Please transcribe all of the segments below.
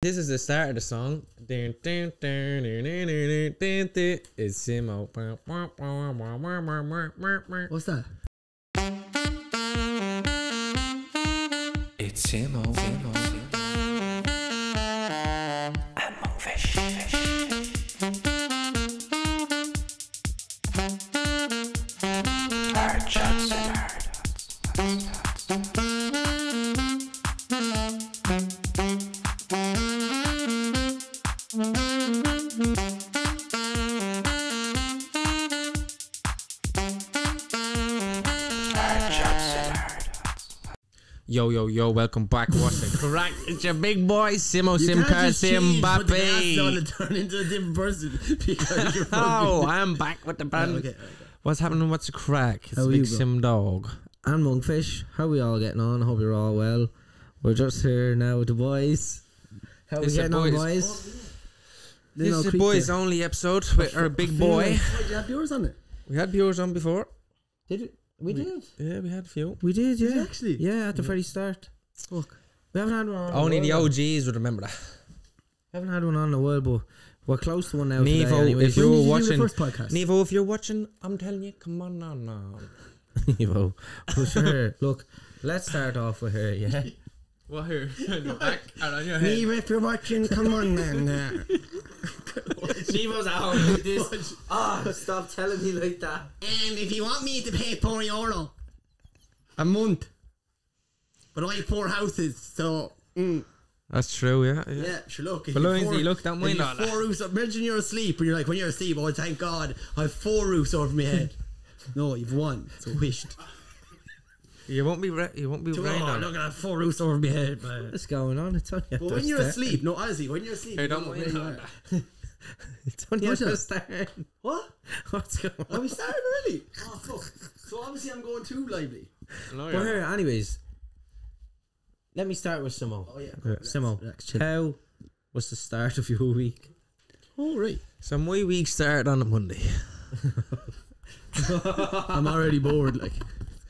This is the start of the song. It's Simo. What's that? It's Simo. Simo. Yo, welcome back. What's the crack? It's your big boy, Simo You can't Simcar just change, put the glasses on Simbappe. turn into a different person Oh. I'm back with the Oh, band. okay, okay. What's happening? What's the crack? It's How Big. Sim Dog. I'm Monkfish. How are we all getting on? I hope you're all well. We're just here now with the boys. How we It's the getting on, boys. boys? This is the boys only episode with our big boy. you have yours on it? We had viewers on before. Did it? We, did. Yeah, we had a few. We did, you yeah. actually? Yeah, at the very start. Fuck. We haven't had one on. Only the while, though. OGs would remember that. We Haven't had one on in a while, but we're close to one now. today Nevo, anyways. if you're When did you do watching, the first podcast? Nevo, if you're watching, I'm telling you, come on now, now. Nevo. For sure. Look, let's start off with her, yeah? What here? On your back and on your Nevo, if you're watching, come on, man. Nevo's at home with this. Oh, stop telling me like that. And if you want me to pay four euro a month, but I have four houses, so mm, That's true, yeah. yeah. yeah, sure. Look, if But you Lindsay, four, look, don't if mind you all that. four roofs. Imagine you're asleep, and you're like, when you're asleep, oh, thank God, I have four roofs over my head. no, you've one. So wished. You won't be, re- you won't be So, rain oh, on. look, I have four roofs over my head, man. What's going on? It's only But the when you're start. asleep, no, honestly, when you're asleep, Hey, you don't know mind where you that. It's only What's at the start. What? What's going on? Are on? we starting already? Oh, fuck. So obviously I'm going too lively. No, But here, anyways, let me start with Simo. Oh, yeah. Yeah. Simo, Relax, chill. how was the start of your week? All right. So my week started on a Monday. I'm already bored, like.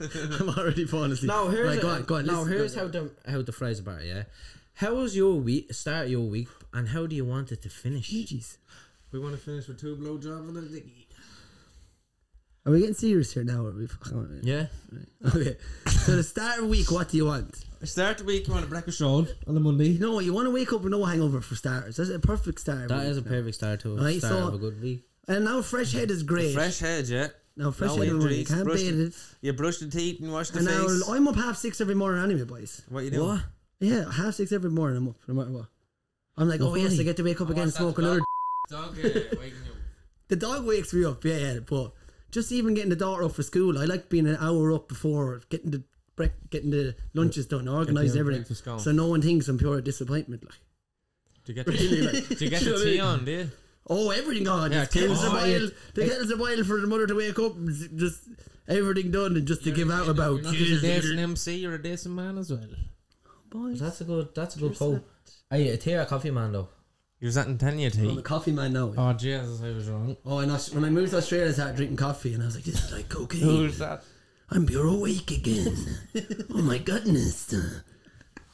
I'm already falling asleep. Now here's right, a- go on, go on. now listen, here's go how the how the phrase about it, yeah. How was your week? Start your week, and how do you want it to finish? Jeez. We want to finish with two blowjobs and a dicky. Are we getting serious here now? Or are we fucking Yeah. Okay. So the start of the week, what do you want? Start the week, you want a breakfast roll on a Monday. No, you want to wake up with no hangover for starters. That's a perfect start. That is a perfect start to a Right, start so- of a good week. And now fresh head is great. Fresh head, yeah. Now fresh no head, is you injuries, can't brush beat the- it. You brush the teeth and wash the And now face. I'm up half six every morning anyway, boys. what you doing? What? Yeah, half six every morning. I'm up no matter what. I'm like, Well, oh yes, funny. I get to wake up again, and smoke another. Dog, uh, waking you. The dog wakes me up, yeah, yeah, but just even getting the daughter up for school, I like being an hour up before getting the break, getting the lunches done, organised everything, so no one thinks I'm pure disappointment. Like, Do you get Really, the, like- do you get the tea on, do you? Oh, everything gone. Yeah, oh, Yeah, kettles oh, a yeah. while. The kettles a while for the mother to wake up, and just everything done, and just to give out about. You're a "Yes, decent MC, you're a decent man as well. boys. That's a good. That's a good quote. Hey, a tea or a coffee, man, though. You was that in ten year I'm a coffee man now. Oh Jesus, I was wrong. Oh, and Aus- when I moved to Australia, I started drinking coffee, and I was like, "This is like cocaine." Who's that? I'm pure awake again. oh my goodness.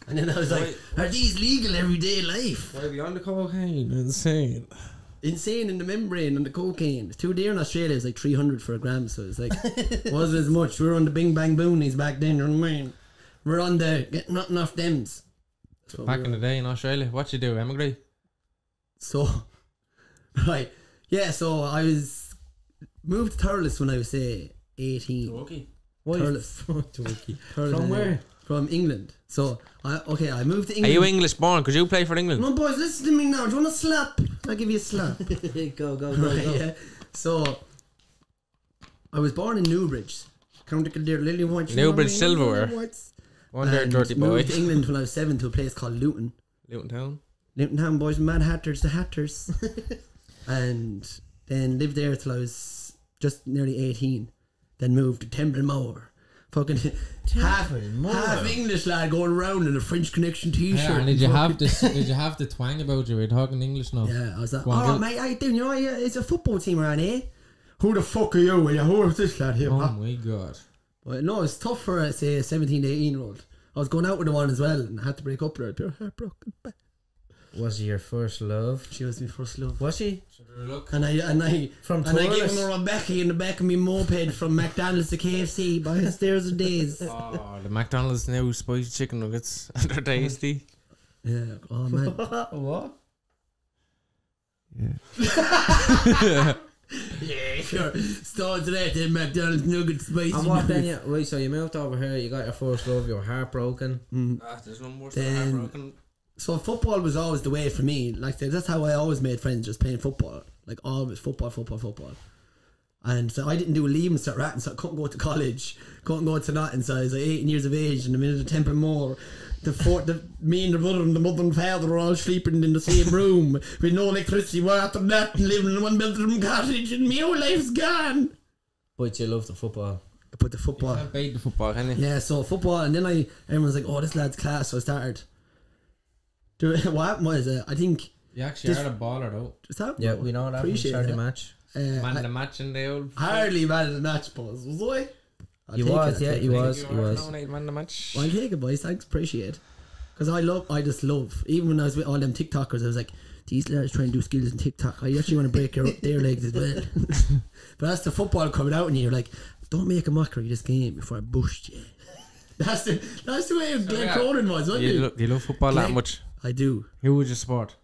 And then I was like, are these legal everyday life? Why be on the cocaine? Insane. Insane in the membrane and the cocaine. It's too dear in Australia. It's like 300 for a gram, so it's like, wasn't as much. We were on the bing bang boonies back then, you know what I mean? We're on the getting nothing off thems. That's Back we in the day in Australia, what you do? Emigrate? So, right. Yeah, so I was moved to Thurles when I was, say, 18. Okay. Why? Thurles. Turkey. Thurles, From where? From England. So, I okay, I moved to England. Are you English born? Could you play for England? No, boys, listen to me now. Do you want a slap? I'll give you a slap. go, go, right, yeah. So, I was born in Newbridge, County Kildare, Lily White. Newbridge Silverware. Whites. One there, dirty boy. Moved to England when I was seven to a place called Luton. Luton Town. Luton Town boys, Mad Hatters, the Hatters. and then lived there till I was just nearly 18. Then moved to Templemore. Fucking half, half English lad going around in a French Connection t-shirt. Yeah, and did you have this? Did you have the twang about you? We're talking English now. Yeah, I was like, Go on, oh mate, how you doing? You know, it's a football team around here. Who the fuck are you? Well, yeah, who is this lad here? Oh pal? my god. But no, it's tough for uh, say a 17, 18 year old. I was going out with the one as well, and I had to break up with her. Pure heartbroken. Was your first love? She was my first love. Was she? Look. And I and I From and I gave her him a Becky in the back of my moped from McDonald's to KFC by the stairs of days. Oh, the McDonald's new spicy chicken nuggets. They're tasty. Yeah. Oh man. what? Yeah. yeah, sure. Start today at the McDonald's nugget spicy. And what then? You, right, so you moved over here. You got your first love. You were heartbroken. Mm. Ah, there's one more Then- heartbroken. So football was always the way for me. Like that's how I always made friends, just playing football. Like always football, football, football. And so I didn't do a leave and start ratting, so I couldn't go to college, couldn't go to nothing. So I was like 18 years of age and a minute of Templemore. The four, the me and the brother and the mother and father were all sleeping in the same room with no electricity, water, nothing, living in one bedroom cottage, and my whole life's gone. But you loved the football. But the football, Can't the football, can you? yeah. So football, and then I everyone's like, "Oh, this lad's class." So I started. Do- What happened was, uh, I think You actually This- are the baller though. Just that, Yeah, we know that from Appreciate Saturday that. match. Uh, Man, I- the match in the old. hardly man of the match, boys. Was I? I'll You take was, it, yeah, take you it. was. You he was. man the match. Well, I'll take it, boys. Thanks, appreciate it. Because I love, I just love. Even when I was with all them TikTokers, I was like, these lads trying to do skills in TikTok. I actually want to break your, their legs as well. but that's the football coming out, and you're like, don't make a mockery of this game before I bust you. That's the that's the way Glenn yeah. Cronin was, wasn't You, it? lo- you love football that much. I do. Who would you support?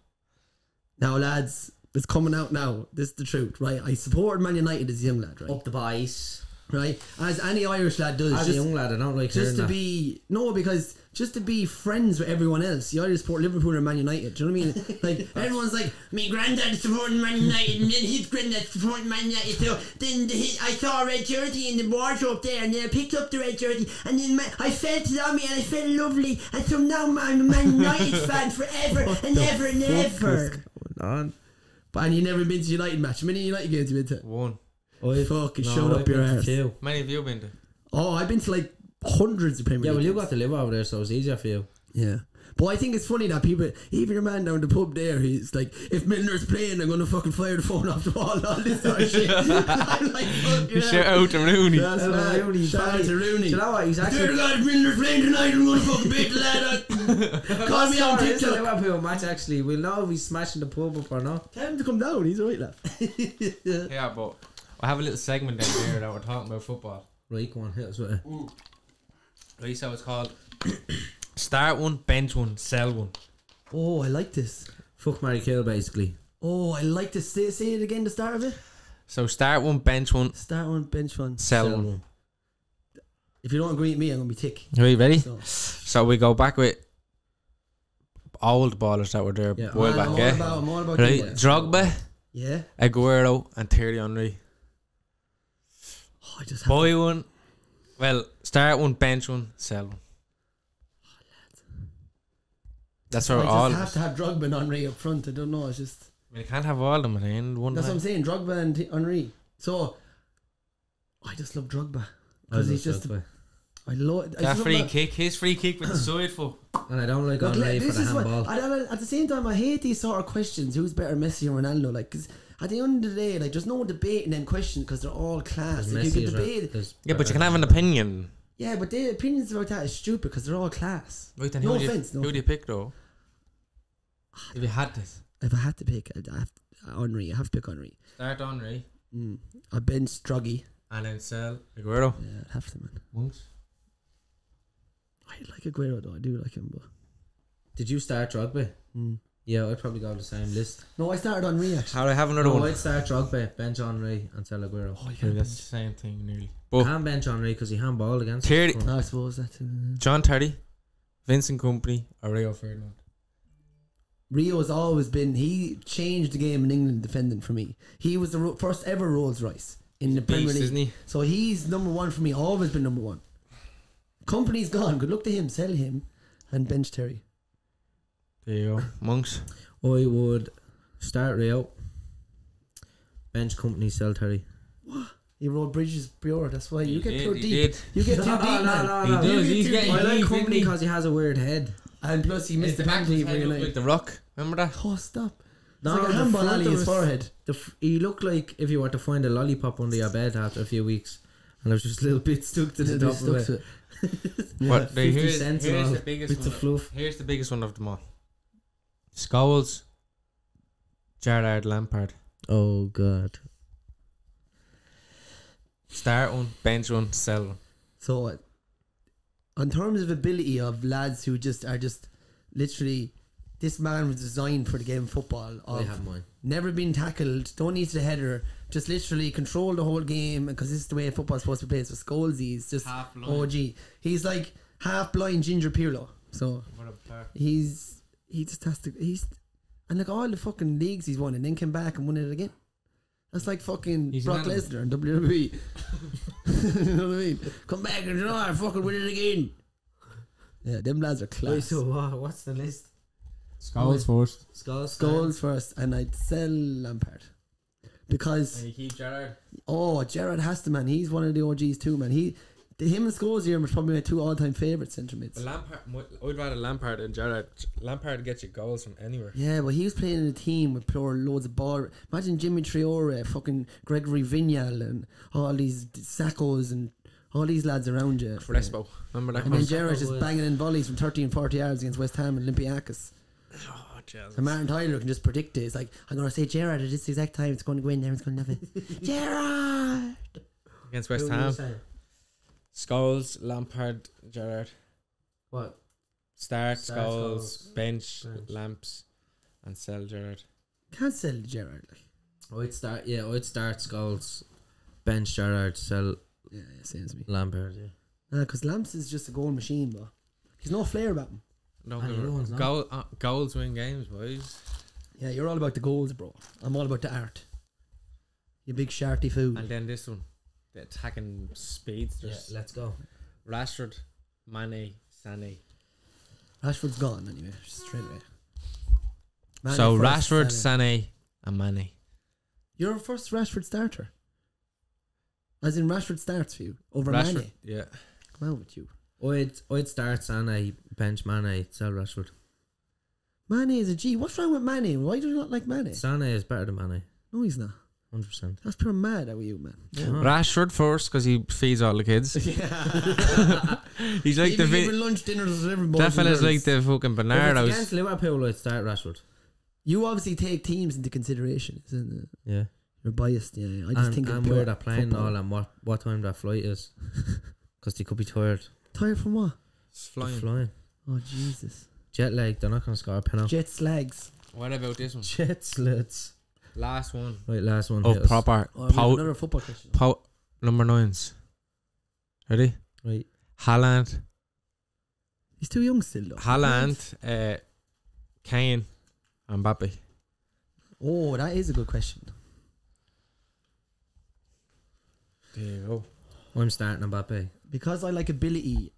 Now, lads, it's coming out now. This is the truth, right? I supported Man United as a young lad, right? Up the boys. Right? As any Irish lad does. As a just- young lad, I don't like just to that. be no because just to be friends with everyone else you either support Liverpool or Man United do you know what I mean like everyone's like me granddad supporting Man United and then his granddad supporting Man United so then the, his, I saw a red jersey in the wardrobe there and then I picked up the red jersey and then my, I felt it on me and I felt lovely and so now I'm a Man United fan forever and ever and ever on. but and you never been to United match how many United games you been to One. Oh, fucking no, shut I've up your been to arse two. Many have you been to? oh I've been to like hundreds of Premier Yeah, well, League you games. got to live over there, so it's easier for you. Yeah. But I think it's funny that people, even your man down the pub there, he's like, if Milner's playing, I'm gonna fucking fire the phone off the wall and all this sort of shit. I'm like, fuck You shout out to Rooney. That's Oh, right. Rooney, Shout out to Rooney. Do you know what? He's Dear actually. God, if Milner's playing tonight, I'm gonna fucking beat the lad up. Call me on Sorry, it's a TikTok. Liverpool match, actually. We'll know if he's smashing the pub up or not. Tell him to come down, he's alright, lad. Yeah, but I have a little segment down here that we're talking about football. Right, go on, hit us with it. Right, so it's called Start one, bench one, sell one. Oh, I like this. Fuck Mary Kill, basically. Oh, I like this. Say, say it again, the start of it. So start one, bench one, Start one, bench one. sell, Sell one. one. If you don't agree with me, I'm gonna be tick. Are you ready? So, So we go back with old ballers that were there Yeah, a I'm back, all yeah? about, I'm all about Right, you. Drogba, Yeah. Aguero, and Thierry Henry. Oh, I just have Boy one, well, start one, bench one, sell one. Oh, that's I our just all. have to have Drogba and Henry up front. I don't know. It's just We can't have all of them at the end. One that's what I'm man. saying. Drogba and T- Henry. So I just love Drogba I because love he's just. Drogba. I love. I That just love free that- kick, his free kick with the side foot. And I don't like But Henry for this the is what handball. I don't. At the same time, I hate these sort of questions. Who's better, Messi or Ronaldo? Like, because at the end of the day, like, there's no debate in them questions because they're all class. Because Like, you can debate. right- Yeah, but you can have an opinion. Yeah, but the opinions about that is stupid because they're all class. Right then, No who, do you, offense, no who do you pick though? If you had to If I had to pick, I'd have to, Henry. I have to pick Henry. start Henry Mm. I bench Druggy. and then sell Aguero. Yeah, I'd have to man. Monks. I like Aguero though. I do like him, but. Did you start Drogba? Mm. Yeah, I'd probably go with the same list. No, I started on Henry actually. How do I have another No, one? I'd start Drogba, bench Henry, and sell Aguero. Oh, you Yeah, can't that's the same thing nearly. But Can't bench Henry because he handballed against Terry, us. No, I suppose that's. Uh, John Terry, Vincent Kompany, or Rio Ferdinand. Rio's always been. He changed the game in England defending for me. He was the ro- first ever Rolls Royce in the Premier Beast, League. isn't he? So he's number one for me. Always been number one. Kompany's gone. Good luck to him. Sell him, and bench Terry. There you go. Monks. I would start Rio, bench Kompany, sell Terry. What? He rode bridges pure. That's why you He get did, too he deep. did. You get too deep, man. He does, You he's get getting. I like deep, Kompany isn't he? because he has a weird head. And plus, he missed the penalty for He looked United. like the Rock. Remember that? Oh, stop! It's No, like a the handball front alley of his his- forehead. The f- he looked like if you were to find a lollipop under your bed after a few weeks, and there was just a little bit stuck to the top of it. What? They, 50 here's cents here's and the biggest Bits one. of fluff. Here's the biggest one of them all. Scholes, Gerrard Lampard. Oh god. Start one, bench one, sell one. So, uh, in terms of ability of lads who just are just literally, this man was designed for the game of football. I have mine. never been tackled, don't need the header, just literally control the whole game because this is the way football's supposed to be played. So Scholesy just Half blind. OG. He's like half blind Ginger Pirlo. So he's he just has to he's and like all the fucking leagues he's won and then came back and won it again. That's like fucking He's Brock an animal. Lesnar in WWE. you know what I mean? Come back and oh, I fucking win it again. Yeah, them lads are class. Wait, so what? What's the list? Scholes first. Skulls. Goals first, and I'd sell Lampard because And you keep Gerrard. Oh, Gerrard has to man. He's one of the OGs too, man. He, the, him and Scholes here are probably my two all-time favorite centre mids. But Lampard, I'd rather Lampard than Gerrard. Lampard gets you goals from anywhere. Yeah, but he was playing in a team with pure loads of ball. Imagine Djimi Traoré, uh, fucking Gregory Vignal, and all these Sackos and all these lads around you. Crespo. Remember that And then one? Gerrard just banging in volleys from 30 and 40 yards against West Ham and Olympiacos. Oh, Jesus. And Martin Tyler can just predict it. It's like, I'm going to say Gerrard at this exact time. It's going to go in there. It's going to have it. Gerrard! Against West were Ham. Saying? Scholes, Lampard, Gerrard. What? Start, Start, Scholes, Scholes, bench, bench. Lamps, and sell Gerrard. Can't sell Gerrard. Like. I'd start. Yeah, I'd start Scholes, bench Gerrard, sell Yeah, yeah, same as me. Lampard. Yeah. Nah, because Lamps is just a goal machine, but he's no flair about him. No, the other one's not. goal, uh, goals win games, boys. Yeah, you're all about the goals, bro. I'm all about the art. You big sharty fool. And then this one, the attacking speeds. Yeah, let's go. Rashford, Mane, Sané. Rashford's gone anyway, straight away. Mane so first, Rashford, Sané. Sané, and Mane. You're a first Rashford starter. As in Rashford starts for you over Rashford, Mane. yeah. Come out with you. I'd I'd start Sané, bench Mane, sell Rashford. Mane is a G. What's wrong with Mane? Why do you not like Mane? Sané is better than Mane, No, he's not. Hundred percent. That's pure mad out of you, man. Rashford first because he feeds all the kids. Yeah. He's like the Even lunch dinners with everybody. that fella's like the fucking If it's against Liverpool, I'd start Rashford. You obviously take teams into consideration, isn't it? Yeah, You're biased, yeah. I just and, think of and pure where they're playing football. all, and what what time that flight is, because they could be tired. Tired from what? It's They're flying. flying. Oh Jesus! Jet lag. They're not gonna score a penalty. Jet slags. What about this one? Jet slits. Last one. Right, last one. Oh, hit us. proper. Oh, we have Pow, another football question. pow, number nines. Ready? Right. Haaland. He's too young still, though. Haaland, uh, Kane, and Mbappe. Oh, that is a good question. There you go. I'm starting Mbappe. Because I like ability,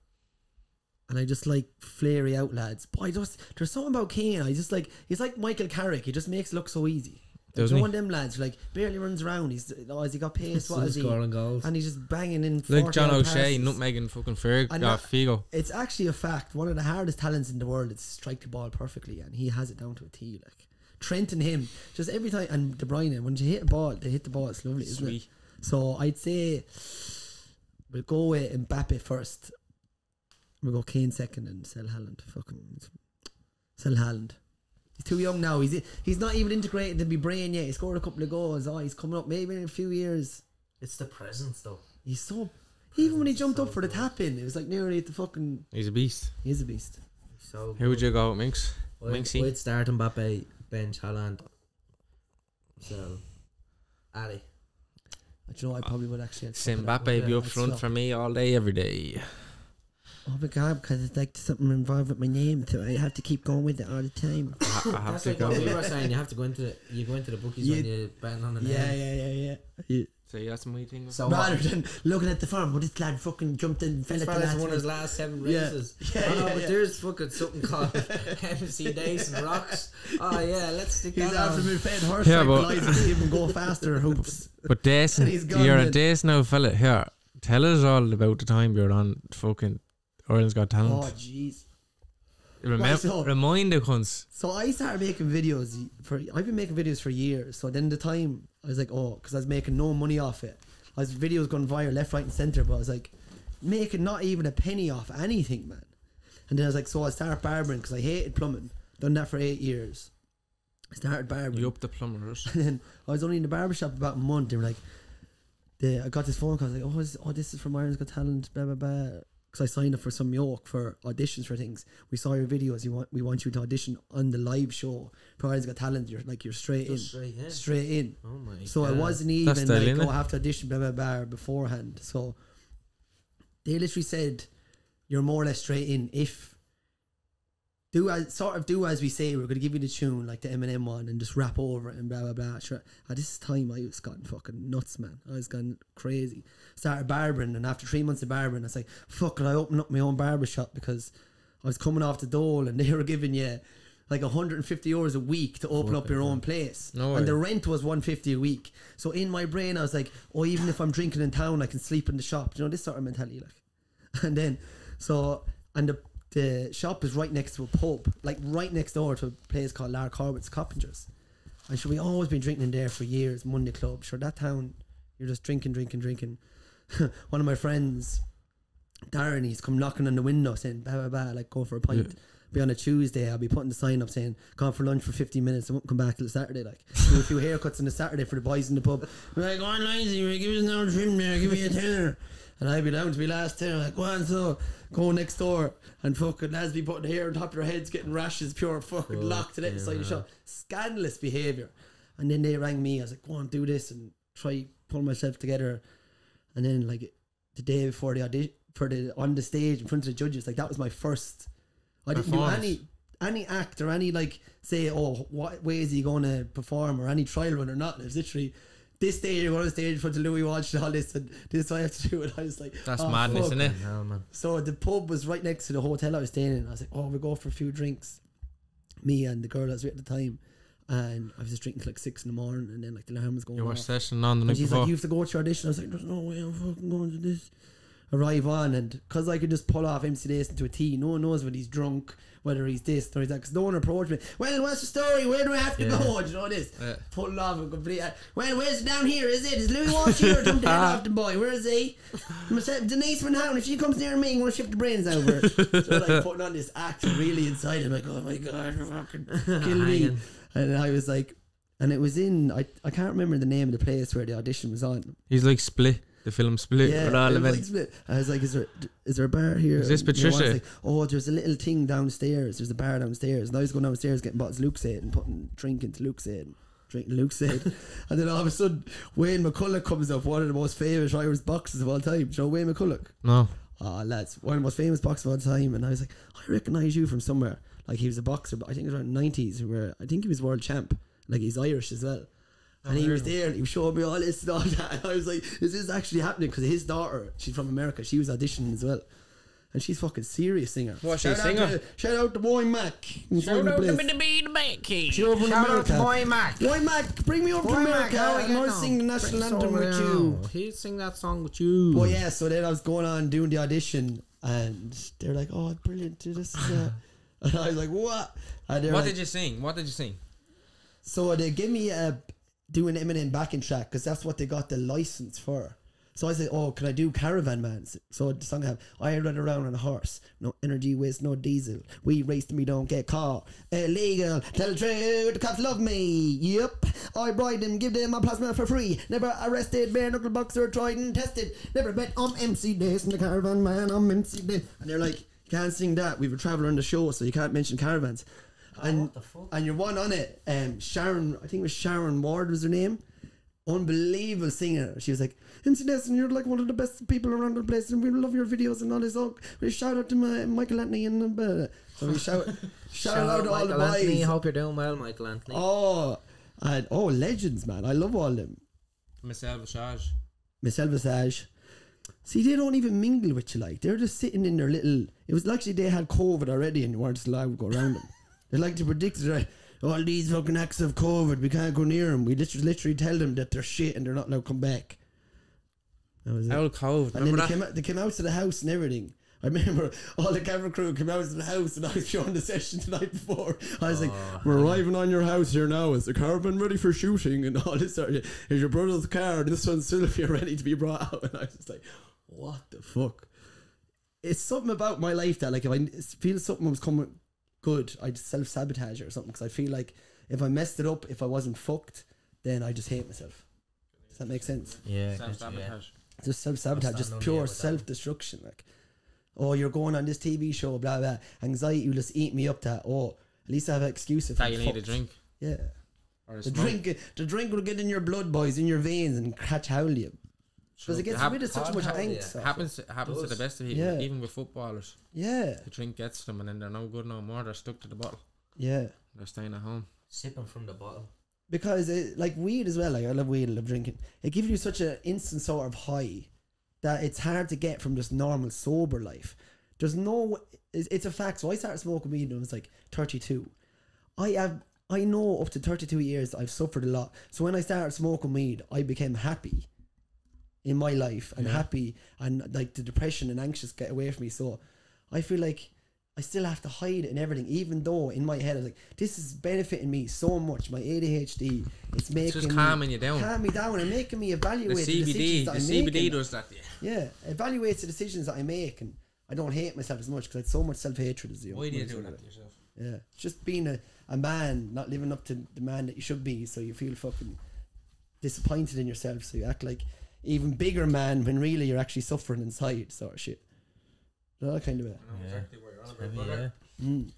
and I just like flary out lads. But I just there's something about Kane. I just like he's like Michael Carrick. He just makes it look so easy. Like, Doesn't you he? one of them lads like barely runs around. He's oh, has he got pace? What Still is he? scoring goals. And he's just banging in. Like John odd O'Shea, passes. nutmegging fucking Ferg, And uh, that- Figo. It's actually a fact. One of the hardest talents in the world is to strike the ball perfectly, and he has it down to a T. Like Trent and him, just every time, and De Bruyne. When you hit a ball, they hit the ball. It's lovely, isn't it? So I'd say we'll go with Mbappe first. We'll go Kane second and sell Haaland. Fucking sell Haaland. He's too young now. He's he's not even integrated to be brain yet. He scored a couple of goals. Oh, he's coming up maybe in a few years. It's the presence though. He's so. Even when he jumped up for the tap in, it was like nearly at the fucking. He's a beast. He's a beast. So Who would you go with, Minx? I'd, Minxie? I'd start Mbappe, bench Haaland. So, Ali. Do you know, I probably would actually. have to fuck it up. Mbappe be Yeah, up front swap. for me all day, every day. Oh my god, because it's like something involved with my name, so I have to keep going with it all the time. I, I have That's to like go. what we were saying. You have to go into the you go into the bookies when You- you bet on the name. Yeah, yeah, yeah, yeah. yeah. So that's my thing. So Rather what? than looking at the farm, well, this lad fucking jumped in, fell This at the fella's last won his minute. last seven Yeah. races. Yeah, oh, no, yeah, but yeah. there's fucking something called MC Days and Rocks. Oh yeah, let's stick He's that after on. me fed horse Yeah, but- to even go faster hoops. But Dason, He's gone you're a then. Dason now fella. Here, tell us all about the time you're on fucking Ireland's Got Talent. Oh jeez. Remem- right, so- remind the cunts. So I started making videos for. I've been making videos for years. So then the time I was like, oh, because I was making no money off it. I was videos going viral left, right, and center. But I was like, making not even a penny off anything, man. And then I was like, so I started barbering because I hated plumbing. Done that for eight years. I started barbering. You up the plumbers. And then I was only in the barber shop about a month. They were like, they, I got this phone call. I was like, oh, is, oh, this is from Ireland's Got Talent, blah, blah, blah. Because I signed up for some York for auditions for things. We saw your videos. You want, we want you to audition on the live show for Ireland's Got Talent. You're like, you're straight in. Straight in. Straight in. Oh my So I wasn't even style, like, eh? oh, I have to audition, blah, blah, blah, beforehand. So they literally said, you're more or less straight in if do as sort of do as we say. We're going to give you the tune like the Eminem one and just rap over it and blah blah blah. Sure. At this time, I was gotten fucking nuts, man. I was gone crazy. Started barbering, and after three months of barbering, I was like, "Fuck!" I opened up my own barber shop because I was coming off the dole, and they were giving you like 150 euros a week to open up your own place. No and the rent was 150 a week. So in my brain, I was like, "Oh, even if I'm drinking in town, I can sleep in the shop." You know this sort of mentality, like. And then, so and the the shop is right next to a pub, like right next door to a place called Lar Corbett's Coppingers. And sure, we always been drinking in there for years, Monday Club. Sure, that town, you're just drinking, drinking, drinking. One of my friends, Darren, he's come knocking on the window saying, blah, blah, blah, like go for a pint. Yeah. Be on a Tuesday, I'll be putting the sign up saying, gone for lunch for 50 minutes, I won't come back till Saturday. Like, do a few haircuts on the Saturday for the boys in the pub. We're like, go on, lazy, we give us another trim there, give me a tenner. And I'd be down to be last tenner, like, go on, so go next door. And fucking lads be putting hair on top of their heads, getting rashes, pure fucking locked to it inside the shop. Scandalous behaviour. And then they rang me, I was like, go on, do this and try pull myself together. And then, like, the day before the audition, for the on the stage in front of the judges, like, that was my first. I didn't do any any act or any like say oh what way is he going to perform or any trial run or not. It was literally this day you're going on stage in front of Louis Walsh and all this and this is what I have to do and I was like That's oh, madness, fuck. isn't it? Hell, man. So the pub was right next to the hotel I was staying in. I was like, oh, we go for a few drinks. Me and the girl I was with at the time, and I was just drinking till like six in the morning, and then like the alarm was going You were off. session on the And night she's before. like, you have to go to your audition. I was like, there's no way I'm fucking going to this. Arrive on, and because I could just pull off MC into a T, no one knows whether he's drunk, whether he's this, or he's that. Because no one approached me. Well, what's the story? Where do I have to Yeah. go? Do you know this? Yeah. Pull off a complete. Well, where's it down here? Is it? Is Louis Walsh here? Or head off the boy? Where is he? Myself, Denise van Outen. If she comes near me, I'm going to shift the brains over. so like putting on this act really inside. I'm like, oh my god, fucking kill me. And I was like, and it was in I, I can't remember the name of the place where the audition was on. He's like Split, the film Split. Yeah, with all it of it. like split. I was like, is there is there a bar here? Is this And my wife's Patricia? Like, oh, there's a little thing downstairs. There's a bar downstairs. And I was going downstairs getting bottles of Luke's and putting drink into Luke's and drinking Luke's and then all of a sudden Wayne McCullough comes up, one of the most famous Irish boxers of all time. Do you know Wayne McCullough? No. Oh, lads, one of the most famous boxers of all time. And I was like, I recognise you from somewhere. Like he was a boxer, but I think it was around nineties. Where I think he was world champ. Like he's Irish as well. And he was there and he was showing me all this and all that. And I was like, this is this actually happening? Because his daughter, she's from America, she was auditioning as well. And she's fucking serious singer. What, she's a shout out singer? To, shout out to Boy Mac. Shout out to She over in Shout out to Boy Mac. Boy Mac, bring me over to America. Mac, how are and I'll getting sing the national Bring anthem with you. He'll sing that song with you. Well, yeah, so then I was going on doing the audition, and they're like, "Oh, brilliant! This is." Uh, and I was like, "What?" And What like, did you sing? What did you sing? So they give me a do an Eminem backing track because that's what they got the license for. So I said, "Oh, can I do Caravan Man?" So the song I have, I ride around on a horse, no energy waste, no diesel. We race and we don't get caught. Illegal, tell the truth, the cops love me. Yep, I bribe them, give them my plasma for free. Never arrested, bare knuckle boxer, tried and tested. Never bet I'm MC Daycent the Caravan Man. I'm MC Days, and they're like, "You can't sing that. We've a traveller on the show, so you can't mention caravans." And and your one on it, um, Sharon, I think it was Sharon Ward was her name. Unbelievable singer. She was like, MC Daycent, you're like one of the best people around the place, and we love your videos and all this. Oh, we shout out to my Michael Anthony and uh, so we shout shout, out to all the Michael Anthony. Hope you're doing well, Michael Anthony. Oh, and oh, legends, man! I love all them. Michelle Visage. Michelle Visage. See, they don't even mingle with you like they're just sitting in their little. It was actually they had COVID already and you weren't allowed to go around them. They like to predict. Right? All these fucking acts of COVID, we can't go near them. We literally, literally tell them that they're shit and they're not allowed to come back. That was it. Cove. And then they came, out, they came out to the house and everything. I remember all the camera crew came out to the house and I was showing the session the night before. I was like, We're arriving on your house here now. Is the caravan ready for shooting? And all this sort of Is your brother's car and this one's Sylvia ready to be brought out? And I was just like, What the fuck? It's something about my life that, like, if I feel something was coming good, I'd self sabotage or something because I feel like if I messed it up, if I wasn't fucked, then I just hate myself. Does that make sense? Yeah. Self sabotage. Just self sabotage, just pure there with that. self destruction. Like, oh, you're going on this TV show, blah blah. Anxiety will just eat me up. That oh, at least I have an excuse if That I'm you need a drink Yeah, or a the smoke. drink, the drink will get in your blood, boys, in your veins, and catch howlium. Because it gets hap- rid of such much howlium. angst. off happens happens to the best of people, Yeah. even with footballers. Yeah, The drink gets them, and then they're no good no more. They're stuck to the bottle. yeah. They're staying at home. Sipping from the bottle. because it, like weed as well like i love weed i love drinking it gives you such an instant sort of high that it's hard to get from just normal sober life there's no it's, it's a fact so i started smoking weed when i was like 32 i have i know up to 32 years i've suffered a lot so when i started smoking weed i became happy in my life and Yeah. happy and like the depression and anxious get away from me so i feel like I still have to hide it and everything, even though in my head I was like, "This is benefiting me so much." My ADHD, it's making It's just me- calming you down. calm me down and making me evaluate the, CBD, decisions the that I'm CBD making. does that. Yeah. Yeah, evaluates the decisions that I make, and I don't hate myself as much because I had so much self hatred as you. Why do you do that to yourself? Yeah, it's just being a, a man, not living up to the man that you should be, so you feel fucking disappointed in yourself, so you act like even bigger man when really you're actually suffering inside, sort of shit. That kind of way. I know Yeah. exactly what you're on about, brother. yeah. Mm.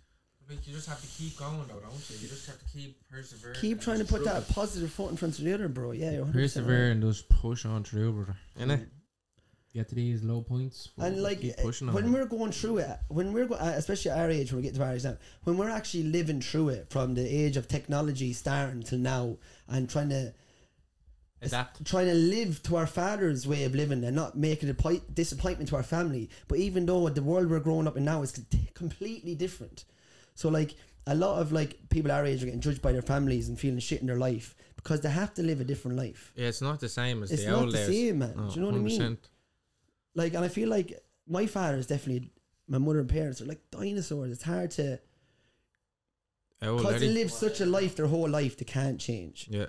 Like, you just have to keep going, though, don't you? You just have to keep persevering. Keep trying to put struggle. that positive foot in front of the other, bro. Yeah, you're 100% right. Persevere and just push on through, brother. Innit? Get to these low points. And like keep uh, pushing when them. we're going through it, when we're go- uh, especially our age, when we get to our age now, when we're actually living through it from the age of technology starting till now, and trying to adapt. trying to live to our father's way of living and not make a disappointment to our family. But even though the world we're growing up in now is completely different, so like a lot of like people our age are getting judged by their families and feeling shit in their life because they have to live a different life. Yeah, it's not the same as It's the not the same, man. No, Do oh, you know what I mean? like and I feel like my father is definitely my mother and parents are like dinosaurs. It's hard to because they live such a life their whole life they can't change. Yeah.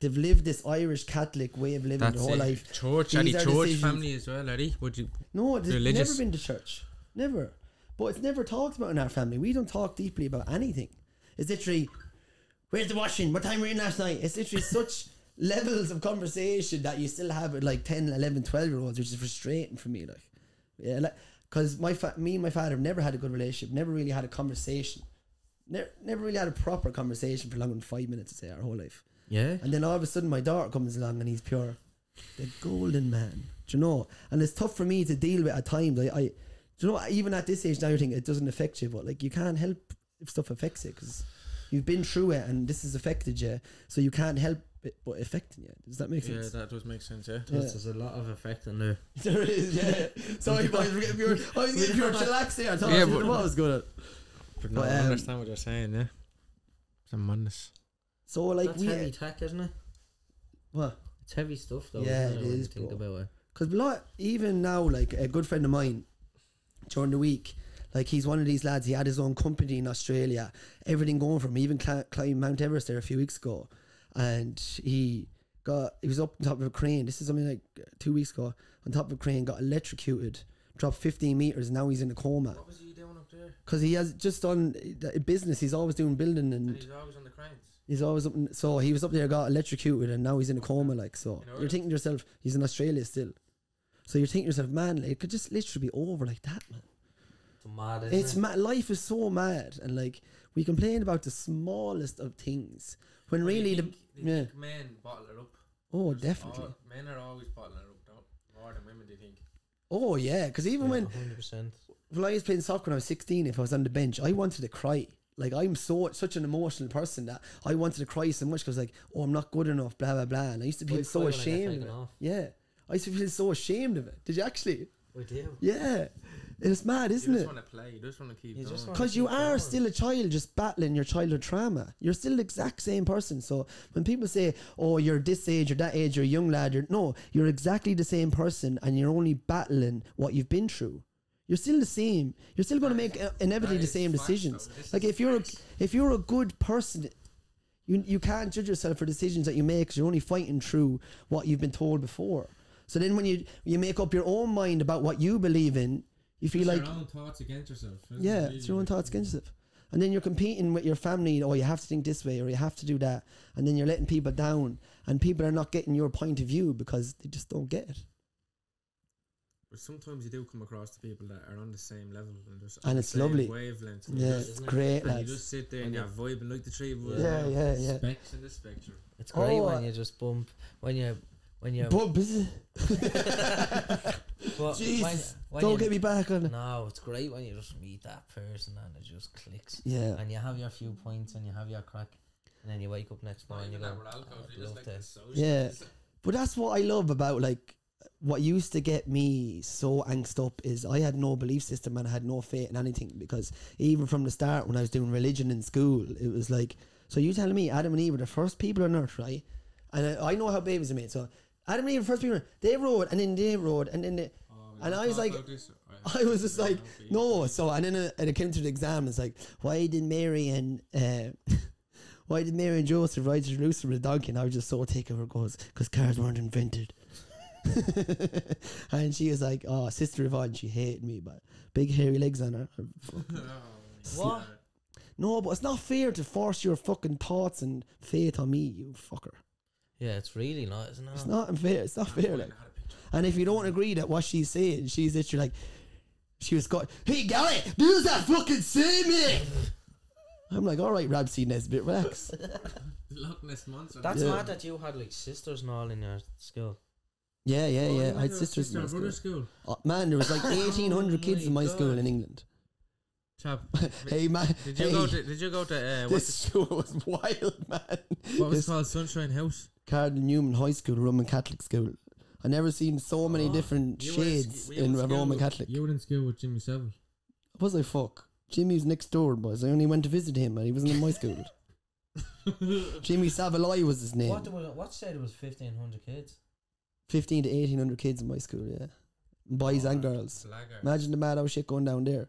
They've lived this Irish Catholic way of living That's their whole it. life. Church, These are church decisions- family as well, Eddie. Would you? No, they've Religious. never been to church. Never. But it's never talked about in our family. We don't talk deeply about anything. It's literally, where's the washing? What time were you in last night? It's literally such levels of conversation that you still have with like 10, 11, 12 year olds, which is frustrating for me. Like, yeah, like, because my fa- me and my father have never had a good relationship, never really had a conversation. Never, never really had a proper conversation for longer than five minutes, to say, our whole life. Yeah. And then all of a sudden, my daughter comes along and he's pure, the golden man. Do you know? And it's tough for me to deal with at times. I, I do you know, even at this age now, you think it doesn't affect you, but like you can't help if stuff affects you because you've been through it and this has affected you, so you can't help it but affecting you. Does that make Yeah, sense? Yeah, that does make sense. Yeah. Yeah. There's a lot of effect on there. there is, yeah. Sorry, boys, we're getting pure. I was getting pure chillax there. I thought Yeah, yeah, but- what was good at. But no, But, I um, understand what you're saying. Yeah. Some madness. So like That's we, heavy tech, isn't it? what? It's heavy stuff, though. Yeah, isn't it when Think bro. about it. Because lot even now, like a good friend of mine, during the week, like he's one of these lads. He had his own company in Australia, everything going for him. He even cl- climbed Mount Everest there a few weeks ago, and he got he was up on top of a crane. This is something like two weeks ago. On top of a crane, got electrocuted, dropped 15 meters. Now he's in a coma What was he doing up there? because he has just done uh, business. He's always doing building and he's always on the cranes. He's always up. In, so he was up there, got electrocuted, and now he's in a coma. Like so, In you're thinking to yourself, he's in Australia still. So you're thinking to yourself, man, like, it could just literally be over like that, man. It's mad, isn't It's it? mad. Life is so mad, and like we complain about the smallest of things when really the yeah. men bottle it up. oh Just definitely all- men are always bottling it up, don't more than women. Do you think? oh yeah, because even when 100%. when I was playing soccer when I was 16, if I was on the bench, I wanted to cry. Like I'm so such an emotional person that I wanted to cry so much because like oh I'm not good enough, blah blah blah, and I used to feel I'd so cry when I get ashamed. Of it. off. Yeah, I used to feel so ashamed of it. Did you actually? We do. Yeah, it's mad, isn't just it? want to play. You just want to keep You just wanna- Because you keep are going. still a child, just battling your childhood trauma. You're still the exact same person. So when people say, "Oh, you're this age or that age, you're a young lad," you're no, you're exactly the same person, and you're only battling what you've been through. You're still the same. You're still going to make uh, inevitably the same decisions. Like if you're a, if you're a good person, you you can't judge yourself for decisions that you make. Cause you're only fighting through what you've been told before. So then when you you make up your own mind about what you believe in, you feel like your own thoughts against yourself. yeah, it's your own thoughts against yourself. And then you're competing with your family. Oh, you have to think this way, or you have to do that, and then you're letting people down, and people are not getting your point of view because they just don't get it. But sometimes you do come across the people that are on the same level and just And on the it's same lovely. wavelength. Yeah, you it's just, great, and you just sit there and And you're vibing like the tree of us. Yeah, yeah, yeah. Specs in the spectrum. It's great Oh, when you just bump when you when you. But busy. but Jesus, when, when don't get me back on it. No, it's great when you just meet that person and it just clicks. Yeah. And you have your few points and you have your crack, and then you wake up next morning and you go, "I'd love to." Yeah. But that's what I love about like what used to get me so angst up is I had no belief system and I had no faith in anything because even from the start when I was doing religion in school, it was like, so you telling me Adam and Eve were the first people on earth, right? And I, I know how babies are made. So Adam and Eve were the first people, they rode and then they rode and then they, and I was like, I was just like, no. So and then it, and it came to the exam. It's like, why did Mary and uh, why did Mary and Joseph ride to Jerusalem with a donkey? And I was just so taken with goes because cars weren't invented. and she was like, oh, sister of Yvonne, she hated me, but big hairy legs on her. Oh, what? No, but it's not fair to force your fucking thoughts and faith on me, you fucker. Yeah, it's really not, isn't it? It's not unfair. It's not fair. Like. And if you don't agree that what she's saying, she's literally like, she was going, hey, Gary, do that fucking say me. I'm like, all right, Rab C. Nesbitt, relax. Loch Ness monster. That's Yeah. mad that you had like sisters and all in your school. Yeah, yeah, Oh, yeah. I had sisters in my school. school. Oh, man, there was like 1,800 kids in my my school in England. Chap, Hey, man. did you hey, go to? Did you go to? Uh, this school was wild, man. what was This it called? Sunshine House. Cardinal Newman High School, Roman Catholic school. I never seen so many different You were in shades sk- you were in Roman with- Catholic. You were in school with Jimmy Savile. Was I fuck? Jimmy's next door, boys. I only went to visit him, and he wasn't in my school. Jimmy Savile was his name. What was what said it was fifteen hundred kids? Fifteen to eighteen hundred kids in my school, yeah, boys and girls. Blackguard. Imagine the mad old shit going down there.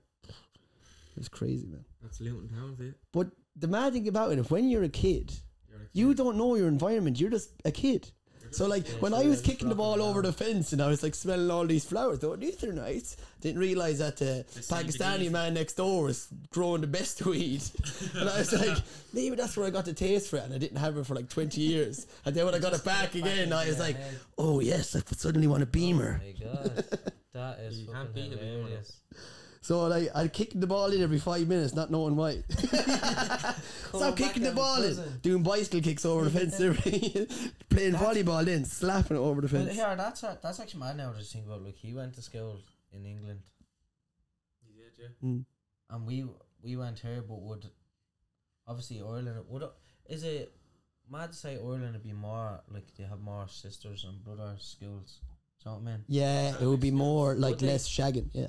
It's crazy, man. That's Luton Town for you. But the mad thing about it, if when you're a kid, You're a kid. you don't know your environment. You're just a kid. So like when I was kicking the ball over the fence and I was like smelling all these flowers, though these are nice. Didn't realize that uh, the Pakistani CBD. man next door was growing the best weed, and I was like, maybe that's where I got the taste for it, and I didn't have it for like twenty years. And then when I got it back again, I was like, oh yes, I suddenly want a oh Beamer. Oh my god, that is You can't fucking beat a Beamer, hilarious. So like I'd kick the ball in every five minutes, not knowing why. Stop kicking the ball in, doing bicycle kicks over the fence, every- playing volleyball, then slapping it over the But fence. here, that's a, that's actually mad now to think about. Like he went to school in England, You did, yeah. Mm. and we we went here, but would obviously Ireland would it- is it mad to say Ireland would be more like they have more sisters and brothers schools? Do you know what I mean? Yeah, it would be more like Would they? less shagging. Yeah,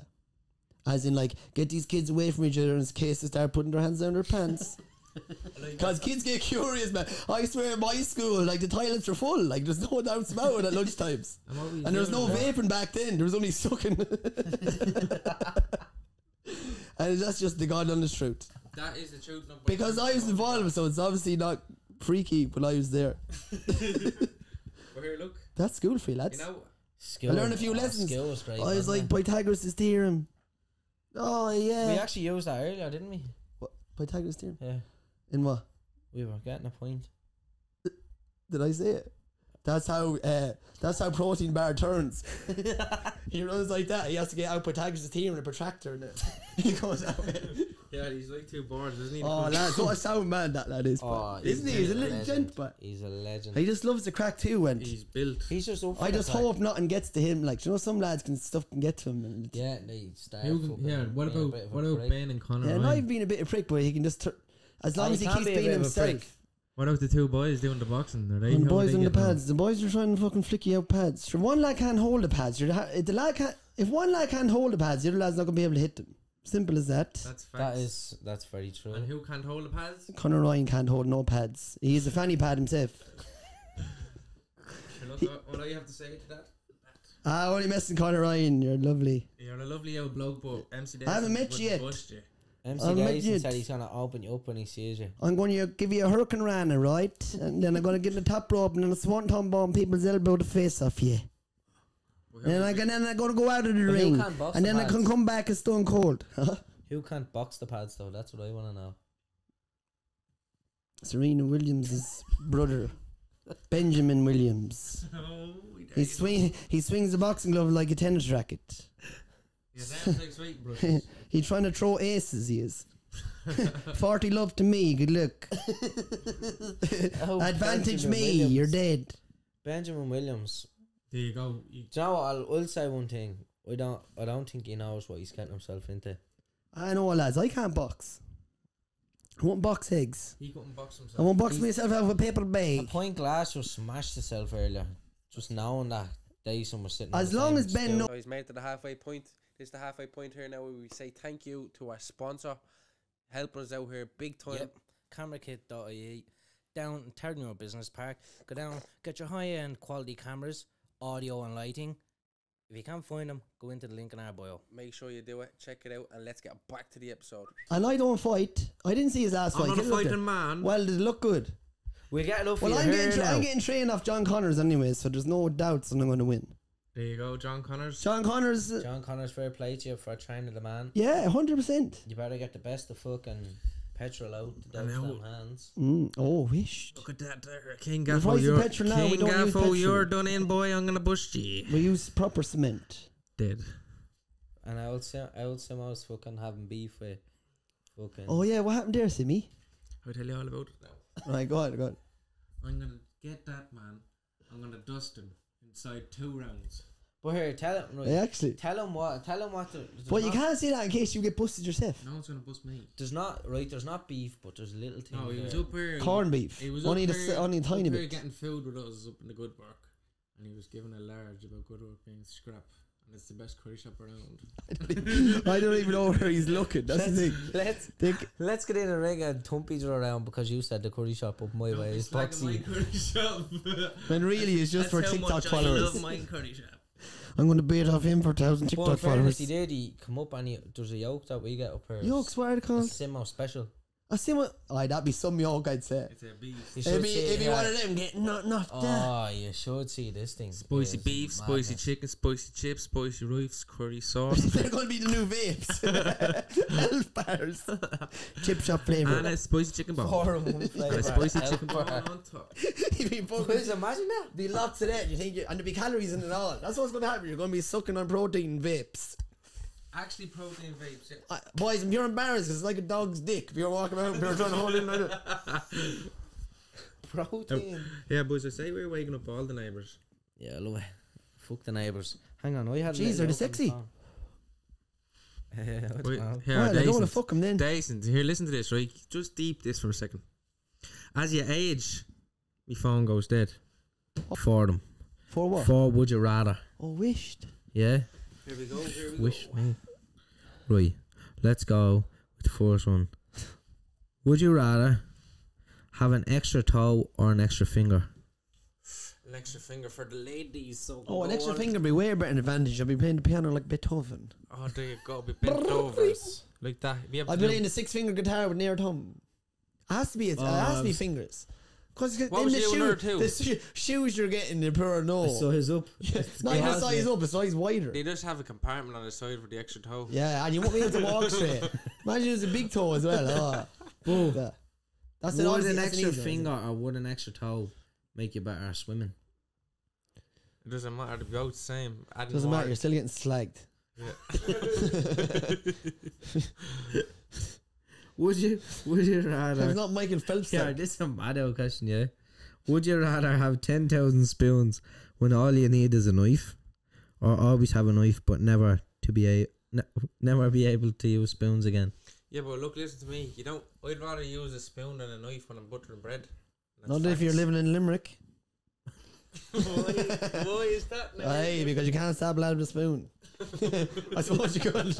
as in like get these kids away from each other in case they start putting their hands down their pants. Because kids get curious, man. I swear, in my school, like the toilets are full. Like there's no doubts about it at lunchtimes. And, what were you And there was no doing? vaping back then. There was only sucking. and that's just the God honest truth. That is the truth. Because I was involved, so it's obviously not freaky when I was there. But here, look. That's school for you, You know, School, I learned a few oh, lessons. School was great. I was like it? Pythagoras' theorem. Oh yeah. we actually used that earlier, didn't we? What? Pythagoras theorem. Yeah, In what? we were getting a point. Did I say it? That's how uh, that's how protein bar turns. he runs like that. He has to get out Pythagoras' theorem and a protractor and it. he goes out. Yeah, he's like two boards, isn't he? oh, lads, what a sound man that lad is. Oh. Isn't he? He's a little legend. gent, but He's a legend. he just loves the crack too. And He's built. He's just up for I just hope nothing gets to him. Like you know, some lads can stuff can get to him. And Yeah, they start. Who fucking can, yeah, what about bit of a what about. Ben and Conor? yeah, and Ryan? I've been a bit of prick, but he can just. Tur- as oh, long Oh, as he he keeps be being bit of a prick. himself. What about the two boys doing the boxing? Are they? And the boys they on the getting on? pads. The boys are trying to fucking flick you out pads. Sure, one lad can't hold the pads. You're, if the lad can't, if one lad can't hold the pads, the other lad's not gonna be able to hit them. Simple as that. That's facts. That is that's very true. And who can't hold the pads? Conor Ryan can't hold no pads. He's a fanny pad himself. Look, what- what do you have to say to that? Ah, only messing Conor Ryan. You're lovely. You're a lovely old bloke, but MC I haven't met you yet. You. MC I'll Dyson said he's gonna open you up when he sees you. I'm going to give you a hurricanrana, right? And then I'm going to get in the top rope and then a swanton bomb people's elbow the face off you. Well, And then, I, who- can, then I'm going to go out of the But who ring. can't box And the then I can pads? come back as stone cold. Huh? Who can't box the pads though? That's what I want to know. Serena Williams' brother, Benjamin Williams. He swing he swings a boxing glove like a tennis racket. Yeah, sounds like sweet brushes. He's trying to throw aces. He is. Forty love to me. Good luck. Oh, Advantage Benjamin me. Williams. You're dead. Benjamin Williams. There you go. You, Do you know what? I'll, I'll say one thing. I don't. I don't think he knows what he's getting himself into. I know, lads. I can't box. I won't box eggs. he couldn't box himself. I won't box He's- myself out of a paper A bag. point glass just smashed itself earlier. Just knowing that Dyson was sitting. on As the long same as Ben stool. knows. So he's made it to the halfway point. This is the halfway point here now where we say thank you to our sponsor, helping us out here big time. Yep. CameraKit.ie. Down in Terranor Business Park. Go down, get your high end quality cameras, audio and lighting. If you can't find them, go into the link in our bio. Make sure you do it. Check it out, and let's get back to the episode. And I don't fight. I didn't see his last I'm fight. not a Get it up fighting man. Well, did it look good? We'll get it up for Well, you I'm here getting, tra- now. I'm getting trained off John Connors anyway, so there's no doubts that I'm going to win. there you go, John Connors. John Connors, uh, John Connor's fair play to you for training the man. yeah, 100%. You better get the best of fucking petrol out to I douse them hands. Mm, oh, wish. Look at that there. King Gaffo, price of you're, petrol now, we King don't use Gaffo, you're done in, boy. I'm going to bust you. We use proper cement. Dead. And I would say I would say I was fucking having beef with fucking. Oh, yeah, what happened there, Simi? I'll tell you all about it now. Right, go on, go on. I'm going to get that man. I'm going to dust him inside two rounds. But here, tell him. Right, Yeah, actually. Tell him what. Tell him what. The, there's But you not- can't say that in case you get busted yourself. No one's going to bust me. There's not right. There's not beef, but there's little things. No, he was there. up here. Corned beef. He was Only up the here, s- only a tiny up here bit. getting food with us up in the good work. And he was giving a large about good work being scrap. And it's the best curry shop around. I don't even know where he's looking. That's the thing. Let's Think, let's get in a ring and thump each other around because you said the curry shop up my way is boxy. curry shop. when really it's just for TikTok followers. my curry shop. I'm going to beat off him for 1,000 But in TikTok fairness, followers. he did. He come up and he, there's a yoke that we get up here. Yolks, what are they A called? Simo special. I see what. Aye, that'd be some yolk, I'd say. It's a beef. You It'd should be, see it'd be here. one of them getting nothing off that. Oh, you should see this thing. Spicy It's beef, spicy madness. chicken, spicy chips, spicy rice, curry sauce, They're going to be the new vapes. Health bars. Chip shop flavour. and a spicy chicken ball. Four in one And a spicy chicken ball on top. You'd be fucking- Boys, imagine that. be lots of that. You think, you, and there'd be calories in it all. That's what's going to happen. You're going to be sucking on protein vapes. Actually, protein vapes. Yeah. Uh, boys, I'm pure embarrassed it's like a dog's dick. If you're walking around, you're trying to hold in like that. Protein. yeah, boys, I say we're waking up all the neighbours. Yeah, I love it. Fuck the neighbours. Hang on, I had. Jeez, are they look on the sexy? phone. Yeah, Wait, wrong? here, Well, I don't want to fuck him then. Dyson, here, listen to this, right? Just deep this for a second. As you age, my phone goes dead. For them. For what? For would you rather? Oh, wished. Yeah. Here we go. Here we Wish go. me. Right. Let's go with the first one. Would you rather have an extra toe or an extra finger? An extra finger for the ladies. So Oh, an extra on. finger would be way better an advantage. I'd be playing the piano like Beethoven. Oh, there you go. Be bent over. Like that. If you have I'd be playing the six finger guitar with near thumb. It has to be. It has to be uh, fingers. Because in the, you shoe, the sho- shoes you're getting, the poor no. So his up. It's not even a size up, a size wider. They just have a compartment on the side for the extra toe. Yeah, and you won't be able to walk straight. Imagine it's a big toe as well. Oh, that. That's Would obviously- an extra easy finger or would an extra toe make you better at swimming? It doesn't matter. The both the same. Adding Doesn't matter. You're still getting slagged. Would you? Would you It's rather? not Michael Phelps. Yeah, though. this is a mad old question. Yeah. Would you rather have ten thousand spoons when all you need is a knife, or always have a knife but never to be a ne- never be able to use spoons again? Yeah, but look, listen to me. You don't. I'd rather use a spoon than a knife when I'm buttering bread. That's Not if you're living in Limerick. Why, why is that? now? Aye, because you can't stab a lad with a spoon. I suppose you could.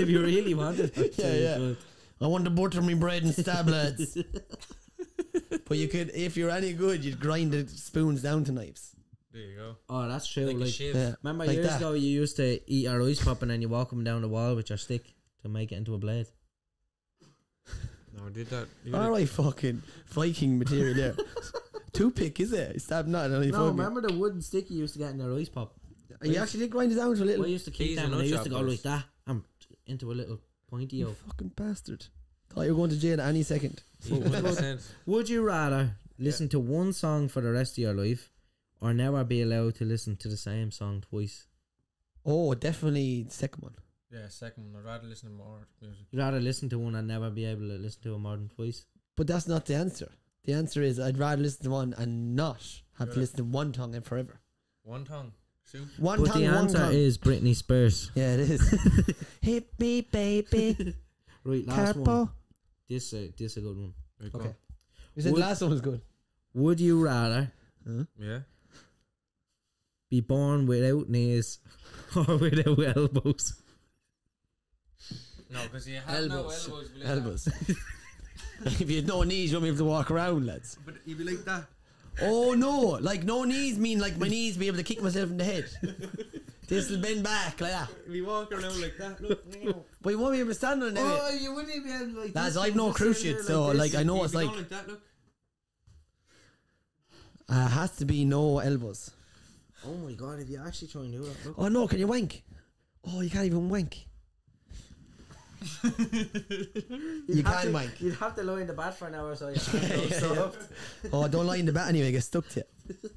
if you really wanted. Yeah, yeah. I want to butter me bread and stab lads. but you could, if you're any good, you'd grind the spoons down to knives. There you go. Oh, that's true. Like, Like, a shiv. Yeah. remember like years that. ago, you used to eat a rice pop and then you walk them down the wall with your stick to make it into a blade. No, I did that. You All did- right, fucking Viking material there. Toothpick, is it? Stab not. No, No, remember the wooden stick you used to get in the rice pop? Uh, you actually did grind it down to a little. I used to keep Keys them and and I used to go choppers. like that and into a little pointy You o. fucking bastard. Thought you were going to jail any second. One percent. Would you rather listen to one song for the rest of your life, or never be allowed to listen to the same song twice? Oh, definitely the second one. Yeah, second one. I'd rather listen to more music. You'd rather listen to one and never be able to listen to it more than twice. But that's not the answer. The answer is I'd rather listen to one and not have to listen to one tongue and forever. One tongue. Shoot. One but tongue, the one answer tongue. is Britney Spears. yeah, it is. Hit me, baby. Right, last one. Carpo. This uh, this a good one. Right, Okay. go. You said Would- the last one was good. Would you rather Yeah. be born without knees or without elbows? No, because you have no Elbows. elbows. be Elbows. If you had no knees, you won't be able to walk around, lads. that. But you'd be like that. Oh no! Like no knees mean like my knees be able to kick myself in the head. this will bend back like that. You'd be walking around like that. Look. But you won't be able to stand on it. oh, you wouldn't be able to like. Lads, I've no just cruise stand shit, there so, this. like, I know You'd it's like- going like that. Look. Uh, has to be no elbows. Oh my god! If you actually try and do that, look. Oh no! Can you wank? Oh, you can't even wank. you can wank. You'd have to lie in the bath for an hour so you Yeah, yeah. Oh, don't lie in the bat anyway. Get stuck to it.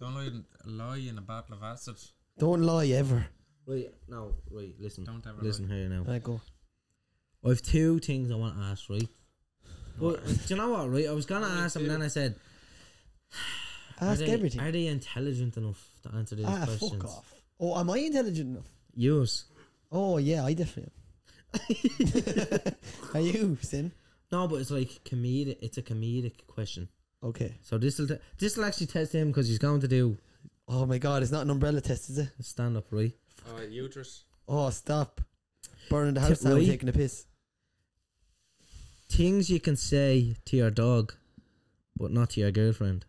Don't lie in, lie in a battle of acid. Don't lie ever. Right, no, right, listen. Don't ever Listen here now. Right, go. I have two things I want to ask, right? But do you know what, right? I was gonna ask them, then I said, Ask are they, everything. Are they intelligent enough to answer these ah, questions? fuck off. Oh, am I intelligent enough? Yours. Oh yeah, I definitely am. Are you, Sin? No, but it's like comedic. It's a comedic question. Okay. So this will this will actually test him because he's going to do Oh my god, it's not an umbrella test, is it? stand up, right? Oh, uterus. Oh, stop. Burning the house Tip down, right. taking a piss. Things you can say to your dog, but not to your girlfriend.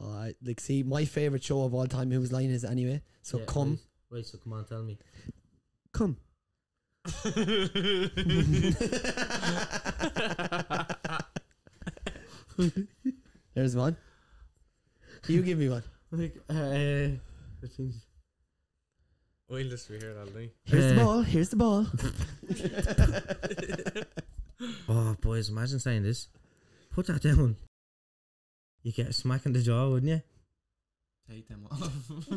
Oh, I, like, see, my favourite show of all time, whose line is anyway? So Yeah, come. Right. right, so come on, tell me. Come. There's one. You give me one. Like, uh, We'll just be here all day. Here's Uh, the ball. Here's the ball. oh, boys, imagine saying this. Put that down. You get a smack in the jaw, wouldn't you? Take them off.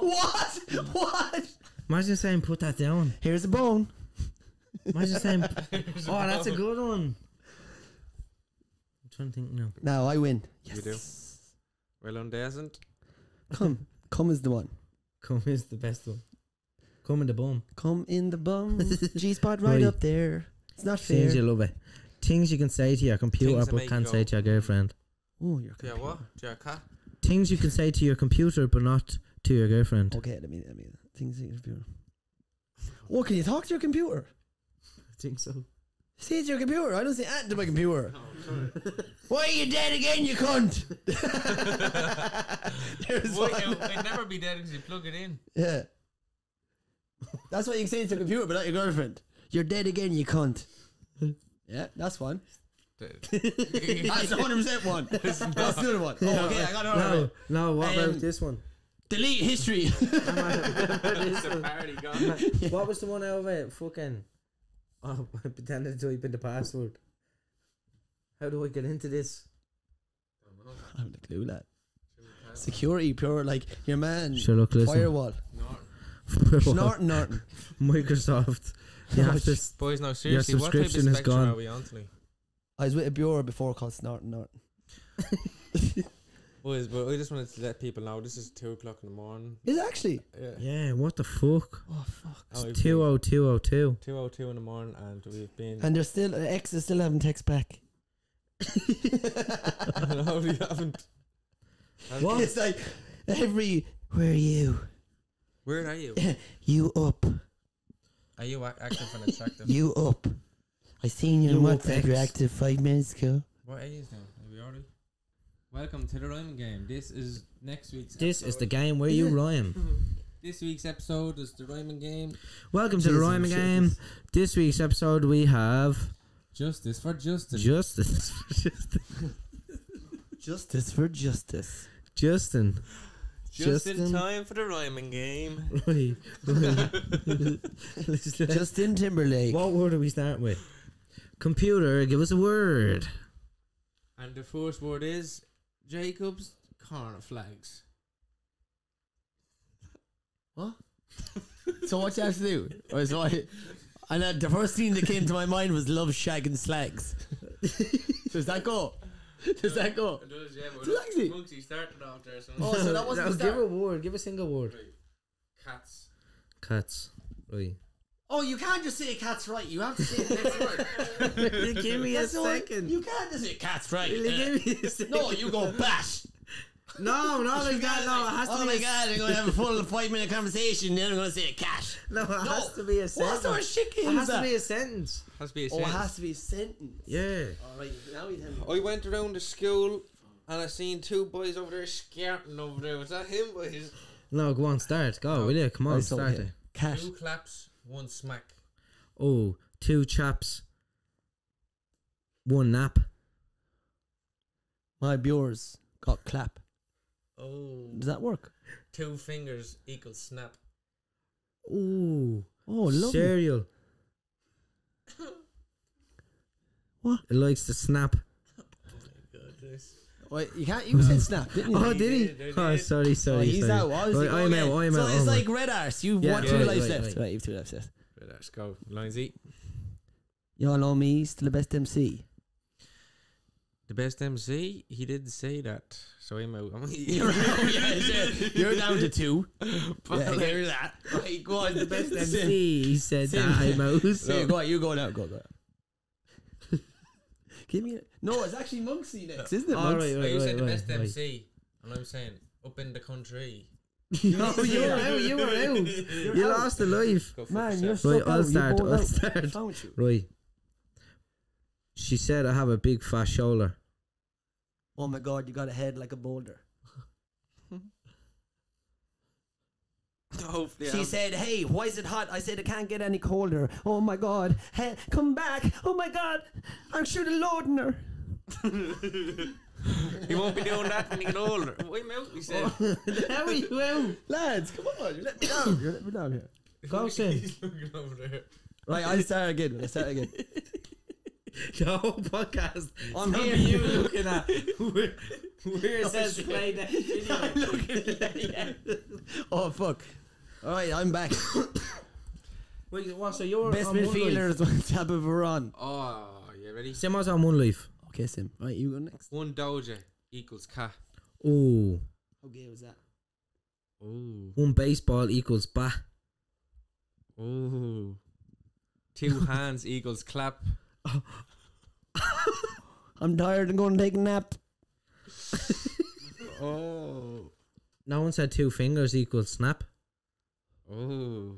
what? What? Imagine saying, put that down. Here's a bone. Imagine saying, oh, that's a good one. I'm trying to think now. Now I win. Yes. You do. Well done, Desmond. Come. Come is the one. Come is the best one. Come in the bum. Come in the bum. G spot right Right. up there. It's not fair. Things you love it. Things you can say to your computer Things that but make can't go, say to your hmm. girlfriend. Oh, you're Yeah, what? Do you have a cat? Things you can say to your computer but not to your girlfriend. Okay, let me let me things in your computer. Oh, can you talk to your computer? I think so. See, it to your computer. I don't see at to my computer. Why are you dead again, you cunt? There's Well, one. it, would never be dead because you plug it in. Yeah. That's what you can say to your computer, but not your girlfriend. You're dead again, you cunt. yeah, that's one. That's That's 100% one. That's the other one. Oh, okay, I got it. No, no, what Um, about this one? Delete history. the party gone. What was the one out of it? Fucking. Oh, I pretended to type in the password. How do I get into this? I have the clue, lad. Security, pure, like your man. Sure, look, listen. Firewall. Snorting, Norton. Microsoft. You have to. s- Boys, no, seriously, what type of subscription is spectrum gone. are we on tonight? I was with a bureau before called Snorting Norton. Boys, but I just wanted to let people know this is 2 o'clock in the morning. Is it actually? Yeah. Yeah, what the fuck? Oh, fuck. Oh, It's two oh two oh two. Two oh two in the morning and we've been... And they're still, uh, X is still having text back. no, we haven't. What? It's like, every, where are you? Where are you? You up. Are you ac- active and attractive? You up. I seen you, You on up, WhatsApp. You're active five minutes ago. What are you now? Are we already? Welcome to the rhyming game. This is next week's This is the game where you rhyme. This week's episode is the rhyming game. Welcome to the Jesus, rhyming shit, game. this- This week's episode we have Justice for Justin. Justice. For Justin. Justice for justice. Justin. Just in in- time for the rhyming game. Right. Let's- let's- Justin Timberlake. what word are we starting with? Computer, give us a word. And the first word is Jacob's corner flags. What? so what you have to do? Or so I, and uh, the first thing that came to my mind was love shag and slags. Does that go? Does that go? It does, yeah, but Does it actually? Monksy started off there, so Oh, so that wasn't No, the give start. a word. Give a single word. cats. Cats. Right. Oh, you can't just say cat's right. You have to say the next word. give me a That's the one- second. You can't just say cat's right. Really, Uh, give me a second. no, you go bash. No, no, like that. No, it has to oh be. my a, god, I'm going to have a full five minute conversation. Then I'm going to say cash. No, it No. has to be a sentence. What sentence. sort of shit It game has is to be a sentence. Has to be a Oh, it has to be a sentence. Yeah. Alright, now we tell. I went around the school and I seen two boys over there skirting over there. Was that him, boys? No, go on, start. Go, will you? Come on, start okay. it. Cash. Two claps, one smack. Oh, two chaps. One nap. My viewers got clap. Oh. Does that work? Two fingers equals snap. Ooh. Oh, lovely. Cereal. What? It likes to snap. Oh Goodness. Wait, you can't. You said snap, didn't you? Oh, did he? did, he Oh, did. sorry, oh, sorry. Oh, he's sorry. out. Obviously, Right, go I'm out. I'm so out. it's I'm like red arse. You've Yeah, what two lives right, left? right. Right, you've two lives left. Right, let's go. Linesy. Y'all know me, still the best MC. The best MC? He didn't say that. So I'm out. I'm You're, oh, yeah, yeah. You're down to two. But yeah, like- hear that. Right, go on. The best MC, he said that. I'm out. Yeah, go on. You go now. Go, go. Give me. A, no, it's actually Monksy next, isn't it? Oh, All Monks? right, No, right, you right, said the best right. MC. And I'm saying up in the country. No, you were out. You were out. You out. lost the life. Man, you're yourself. stuck Right, I'll out. You start. I'll out. start. What's wrong with you? Right. She said I have a big fat shoulder. Oh my god, you got a head like a boulder. Hopefully, She I'm- said, "Hey, why is it hot?" I said, "It can't get any colder." Oh my god, hey, come back! Oh my god, I'm sure the loading her. he won't be doing that when he get older. I'm out, he said. How are you out? Lads, come on, you let me down. You let me down here. Go, Sim. He's looking over there. Right, I'll start again. I start again. The whole podcast. I'm Don't here. be you looking at where, where it says play next video. Oh fuck! All right, I'm back. Wait, what? So you're Best on one midfielder life? is on top of Iran. Oh, you ready? Sim's on one life. Okay, Sim. Right, you go next. One Doja equals cat. Oh, How gay was that? Ooh. one baseball equals bat. Ooh. Two hands equals clap. I'm tired and going to take a nap. Oh. No one said two fingers equals snap. Oh.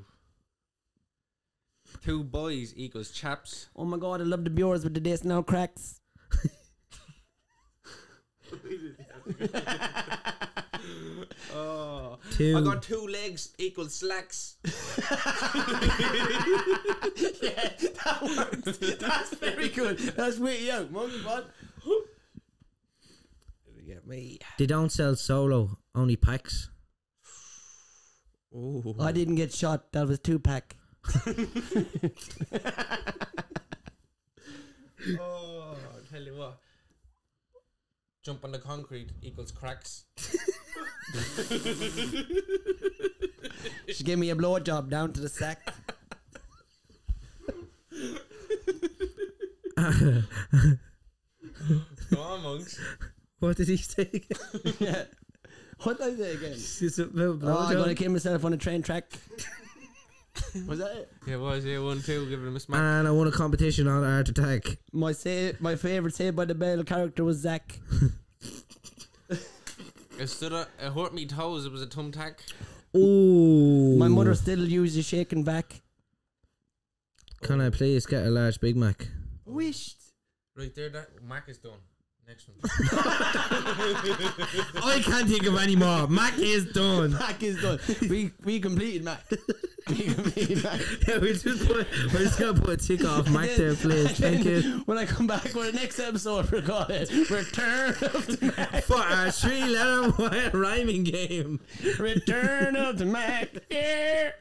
Two boys equals chaps. Oh my god, I love the viewers with the days now cracks. Oh. Two. I got two legs equals slacks. yeah, that works. That's very good. That's way out. Monkey bud. Get me. They don't sell solo, only packs. Oh. I didn't get shot. That was two pack. Oh, I'll tell you what. Jump on the concrete equals cracks. She gave me a blowjob down to the sack. Go on, monks. What did he say? yeah. What did I say again? It's about Oh, I'm blowjob. gonna kill myself on a train track. was that it? Yeah, was it one, two, give him a smack. and I won a competition on Art Attack. My say, my favorite Saved by the Bell character was Zach. It stood up, it hurt me toes, it was a thumbtack. Oh, My mother still uses shaking back. Can I please get a large Big Mac? Wished. Right there, that Mac is done. Next one. I can't think of any more. Mac is done. Mac is done. we we completed Mac. yeah, we just put, we're just gonna put a tick off Mac there, please. Thank you. When I come back for the next episode, we're called it Return of the Mac. For our three letter rhyming game. Return of the Mac. Yeah.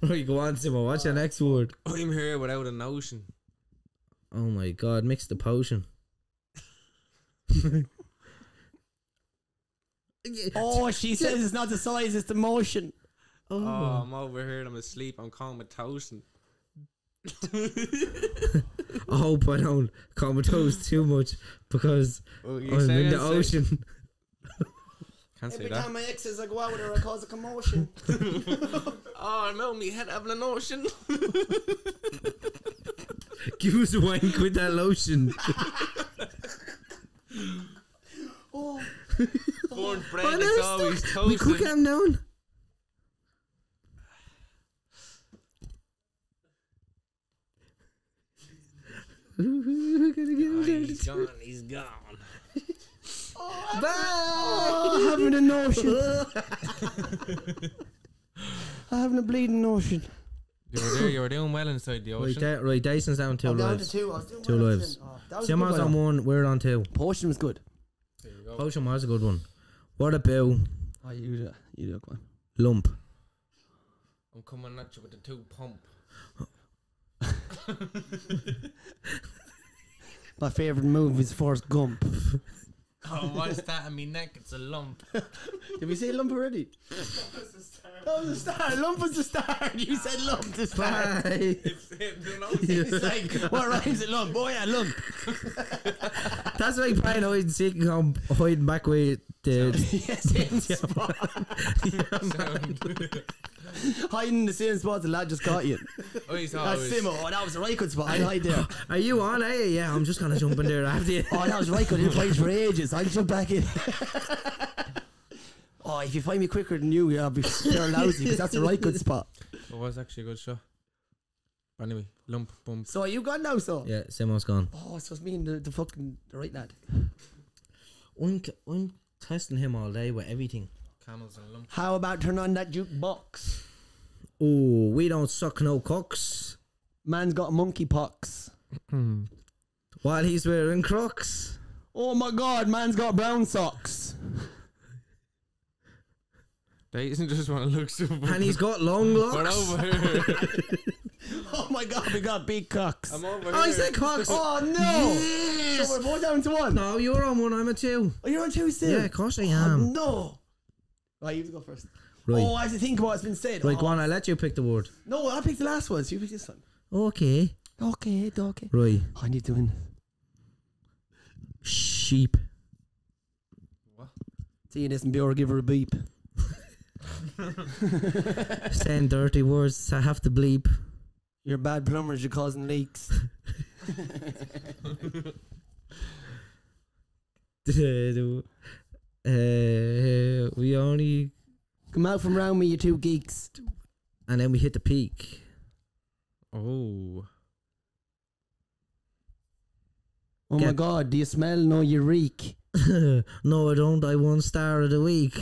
Right, go on, Simo. What's your next word? I'm here without a notion. Oh my god, mix the potion. Oh, she says it's not the size, it's the motion. Oh, oh I'm over here. I'm asleep. I'm comatose. I hope I don't comatose too much because Well, I'm in the ocean. Can't say Every that. time my ex says I go out with her, I cause a commotion. Oh, I'm out me head having an ocean. Give us a wank with that lotion. Oh, Born oh. bread Oh, is no, always stop. We cook toasted. him down. Oh, he's gone. He's gone. oh, having a notion. I'm having a bleeding notion. You were there. You were doing well inside the Right, ocean. da- right, Dyson's down two I'm down to lives. two. I was doing Two well lives. then. Oh, that was a good Simo's one. on one, we're on two. Potion was good. There you go. Potion was a good one. What about Oh, you do, you do, go on. lump? I'm coming at you with the two pump. My favourite move is Forrest Gump. Oh, what's that on me neck? It's a lump. Did we say lump already? That was the star. Lump was the star. You said lump to start. Bye. It's like, what rhymes with lump? Oh yeah, lump. That's like playing hide and seek and come hiding back with yes, in spot. Hiding in the same spot the lad just got you. Oh, he's always. That's Simo. Oh, that was the right good spot. I'd hide there. Are you on? Eh? Yeah, I'm just gonna jump in there after you. Oh, that was right good. Didn't fight for ages. I'll jump back in. oh, if you find me quicker than you, I'll be fair lousy because that's the right good spot. It was actually a good shot. Anyway, lump, bump. So are you gone now, so? Yeah, Simo's gone. Oh, so it's me and the, the fucking the right lad. I'm testing him all day with everything. Camels and lump. How about turn on that jukebox? Oh, we don't suck no cocks Man's got monkeypox. while he's wearing crocs. Oh my god, man's got brown socks. Dyson just want to look super. And he's got long We're locks. over here. Oh my god, we got big cocks. I'm over Oh, he here. said cocks. oh no! Yes. So we're both down to one. No, you're on one, I'm a two. Oh, you're on two still? Yeah, of course I Oh, am. no. Right, you have to go first. Right. Oh, I have to think about what's been said. Right, oh. go on, I'll let you pick the word. No, I picked the last one. So you pick this one. Okay. Okay, okay. Right. I need to win. Sheep. What? See you this and Bjorn give her a beep. Saying dirty words, I have to bleep. You're bad plumbers, you're causing leaks. uh, we only. Come out from round me, you two geeks. And then we hit the peak. Oh. Oh my god, do you smell? No, you reek. no, I don't. I won star of the week.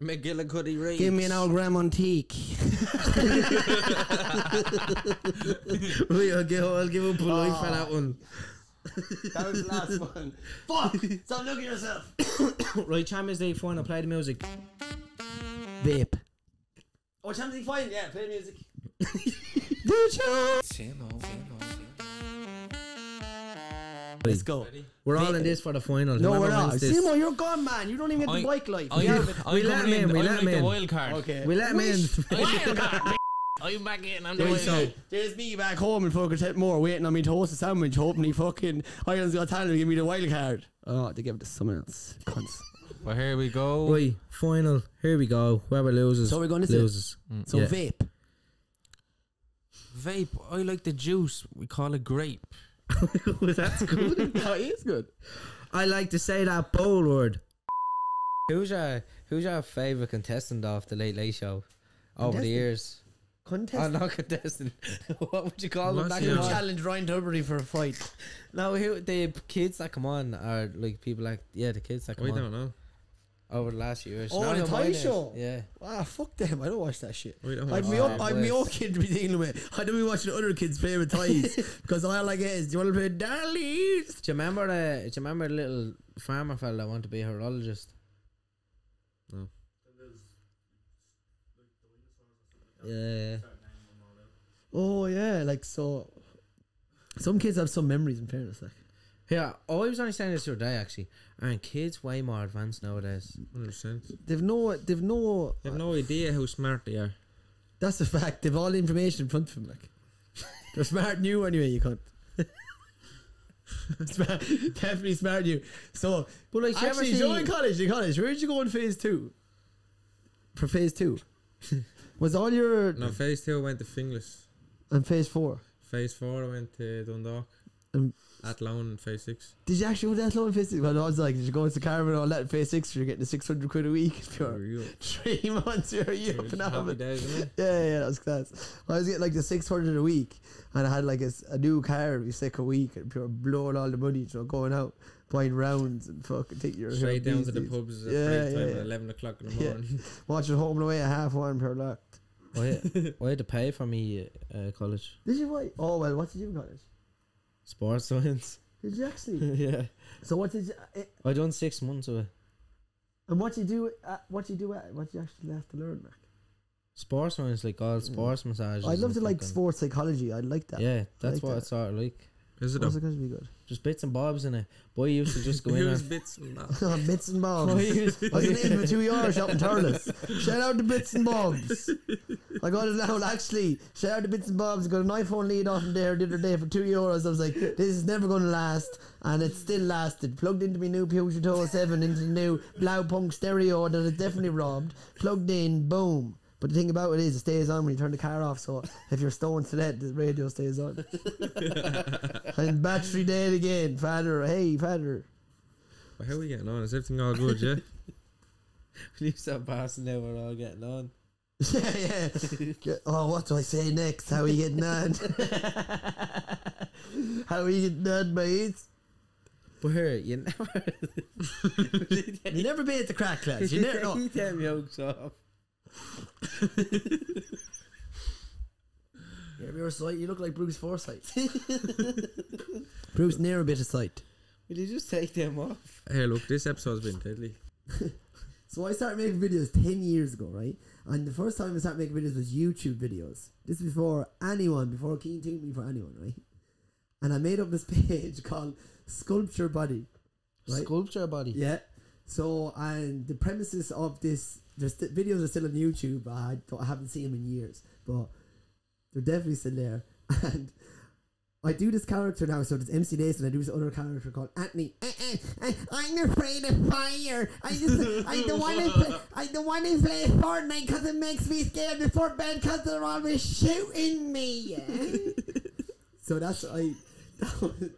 MacGillycuddy Reeks. Give me an old Graham antique. Wait, I'll give, I'll give up a life for that one. That was the last one. Fuck! Stop looking at yourself. right, Champions League final. Play the music. Vape. Oh, Champions League final? Yeah, play the music. Let's go. We're all in this for the final. No, Whoever we're not. wins this- Simo, you're gone, man. You don't even get the I- bike life. I'm, Yeah, I'm We let him in. in, we I'm let like him the in. wild card. Okay. We let him in. I'm back in. I'm There the you wild card. There's me back home in fucking Templemore waiting on me to host a sandwich, hoping he fucking Ireland's got talent to give me the wild card. Oh, they give it to someone else. Cunts. Well, here we go. Right, final. Here we go. Whoever loses, So we're going this way? loses. Mm, so Yeah. vape. Vape. I like the juice. We call it grape. That's good. that is good. I like to say that bold word. Who's your Who's your favorite contestant of the Late Late Show over the Contestant? years? Contest. Oh, not contestant. what would you call them What's back in You the challenge Ryan Tubridy for a fight. No, who the kids that come on are like people like yeah, the kids that come I on. don't know. Over the last few years. Oh, Not the who Toy mine is. Show? Yeah. Ah, fuck them. I don't watch that shit. We don't I'd watch be I'd be boys. all kid to be dealing with. I don't be watching other kids' favourite toys because all I get is, do you want to play Darlies? Do you remember the? Do you remember the little farmer fella that wanted to be a horologist? No. Yeah. Oh yeah, like so. Some kids have some memories. In fairness, like Yeah, I was only saying this the other day actually. Aren't kids way more advanced nowadays? 100%. they've no, they've no. They have no idea how smart they are. That's a fact. They've all the information in front of them. Like they're smart than you anyway. You can't. smart, definitely smart than you. So, But like, you ever actually, see- Joe in college, in college, where did you go in phase two? For phase two, was all your No, phase two I went to Finglas. and phase four? Phase four I went to Dundalk. Um, Athlone in phase six. Did you actually go that low in phase six? Well, I was like, did you go into Carmen and all that in phase six? You're getting the six hundred quid a week for Real. three months. You're you up and out of Happy it. days, it? Yeah, yeah, that was class. I was getting like the six hundred a week, and I had like a new car every second week, and pure blowing all the money, you know, going out buying rounds and fucking take your Straight down to the these- pubs at Yeah, break yeah, time yeah. at 11 o'clock in the Yeah. morning. watching home and away at half one per lot. I, had- I had to pay for me uh, college Did you buy? Oh well, what did you in college? Sports science. Did you actually? yeah, so what did you? eh, I done six months of it. And what you do? Uh, what you do? At, what you actually have to learn? Like? Sports science, like all sports massages. I'd love to like sports psychology. I'd like that. Yeah, that's what that. it's sort of like. Is it What's though? it going to be good? Just bits and bobs in it. Boy used to just go in Use and bits and that. Oh, bits and bobs. Boy I used, was in for two years out in Thurles. Shout out to Bits and Bobs. I got it now, actually. Shout out to Bits and Bobs. Got an iPhone lead off in there the other day for two euros. I was like, this is never going to last. And it still lasted. Plugged into my new Peugeot 7 into the new Blaupunkt stereo that is definitely robbed. Plugged in, boom. But the thing about it is, it stays on when you turn the car off. So if you're stoned to that, the radio stays on. and battery dead again. Father, hey, father. But how are we getting on? Is everything all good, yeah? you start passing now, we're all getting on. Yeah, yeah. Oh, what do I say next? How are you getting on? How are you getting on, mate? But here, you never. You never been at the crack class. You never know. Eat them yolks off. Yeah, you're sight. You look like Bruce Forsyth. Bruce near a bit of sight. Will you just take them off? Hey, look, this episode's been deadly. So I started making videos ten years ago, right? And the first time I started making videos was YouTube videos. This is before anyone, before Keen took me for anyone, right? And I made up this page called Sculpture Body. Right. Sculpture body. Yeah. So and the premises of this, there's st- videos are still on YouTube. I I haven't seen them in years, but they're definitely still there. And I do this character now. So it's MC Dace, and I do this other character called Anthony. Eh, eh, eh, I'm afraid of fire. I just, I don't want to play. I don't want to play Fortnite because it makes me scared before bed because they're always shooting me. so that's I. That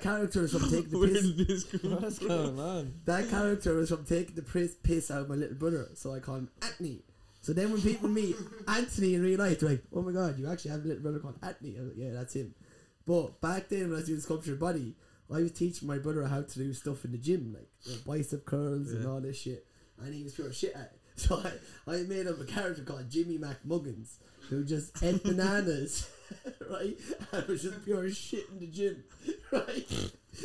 character is from taking the piss. What's going on? That character is from taking the piss, piss out of my little brother, so I call him Anthony. So then when people meet Anthony in real life, they're like, "Oh my god, you actually have a little brother called Anthony." I was like, "Yeah, that's him." But back then, when I was doing sculpture body, I was teaching my brother how to do stuff in the gym, like you know, bicep curls and Yeah. all this shit, and he was pure shit at it. So I, I made up a character called Jimmy McMuggins, who just ate bananas, right? And was just pure shit in the gym, right?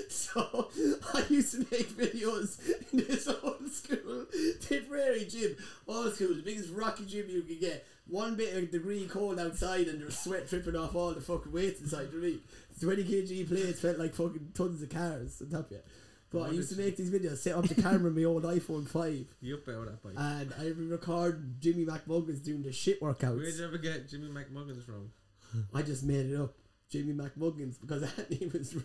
So I used to make videos in this old school Tipperary gym, old school, the biggest rocky gym you could get. One bit of degree cold outside and there's sweat dripping off all the fucking weights inside the ring. 20 kg plates felt like fucking tons of cars on top of you. But I used to make these videos, set up the camera on my old iPhone 5, You up that bike. and I record Jimmy McMuggins doing the shit workouts. Where'd you ever get Jimmy McMuggins from? I just made it up, Jimmy McMuggins, because Annie was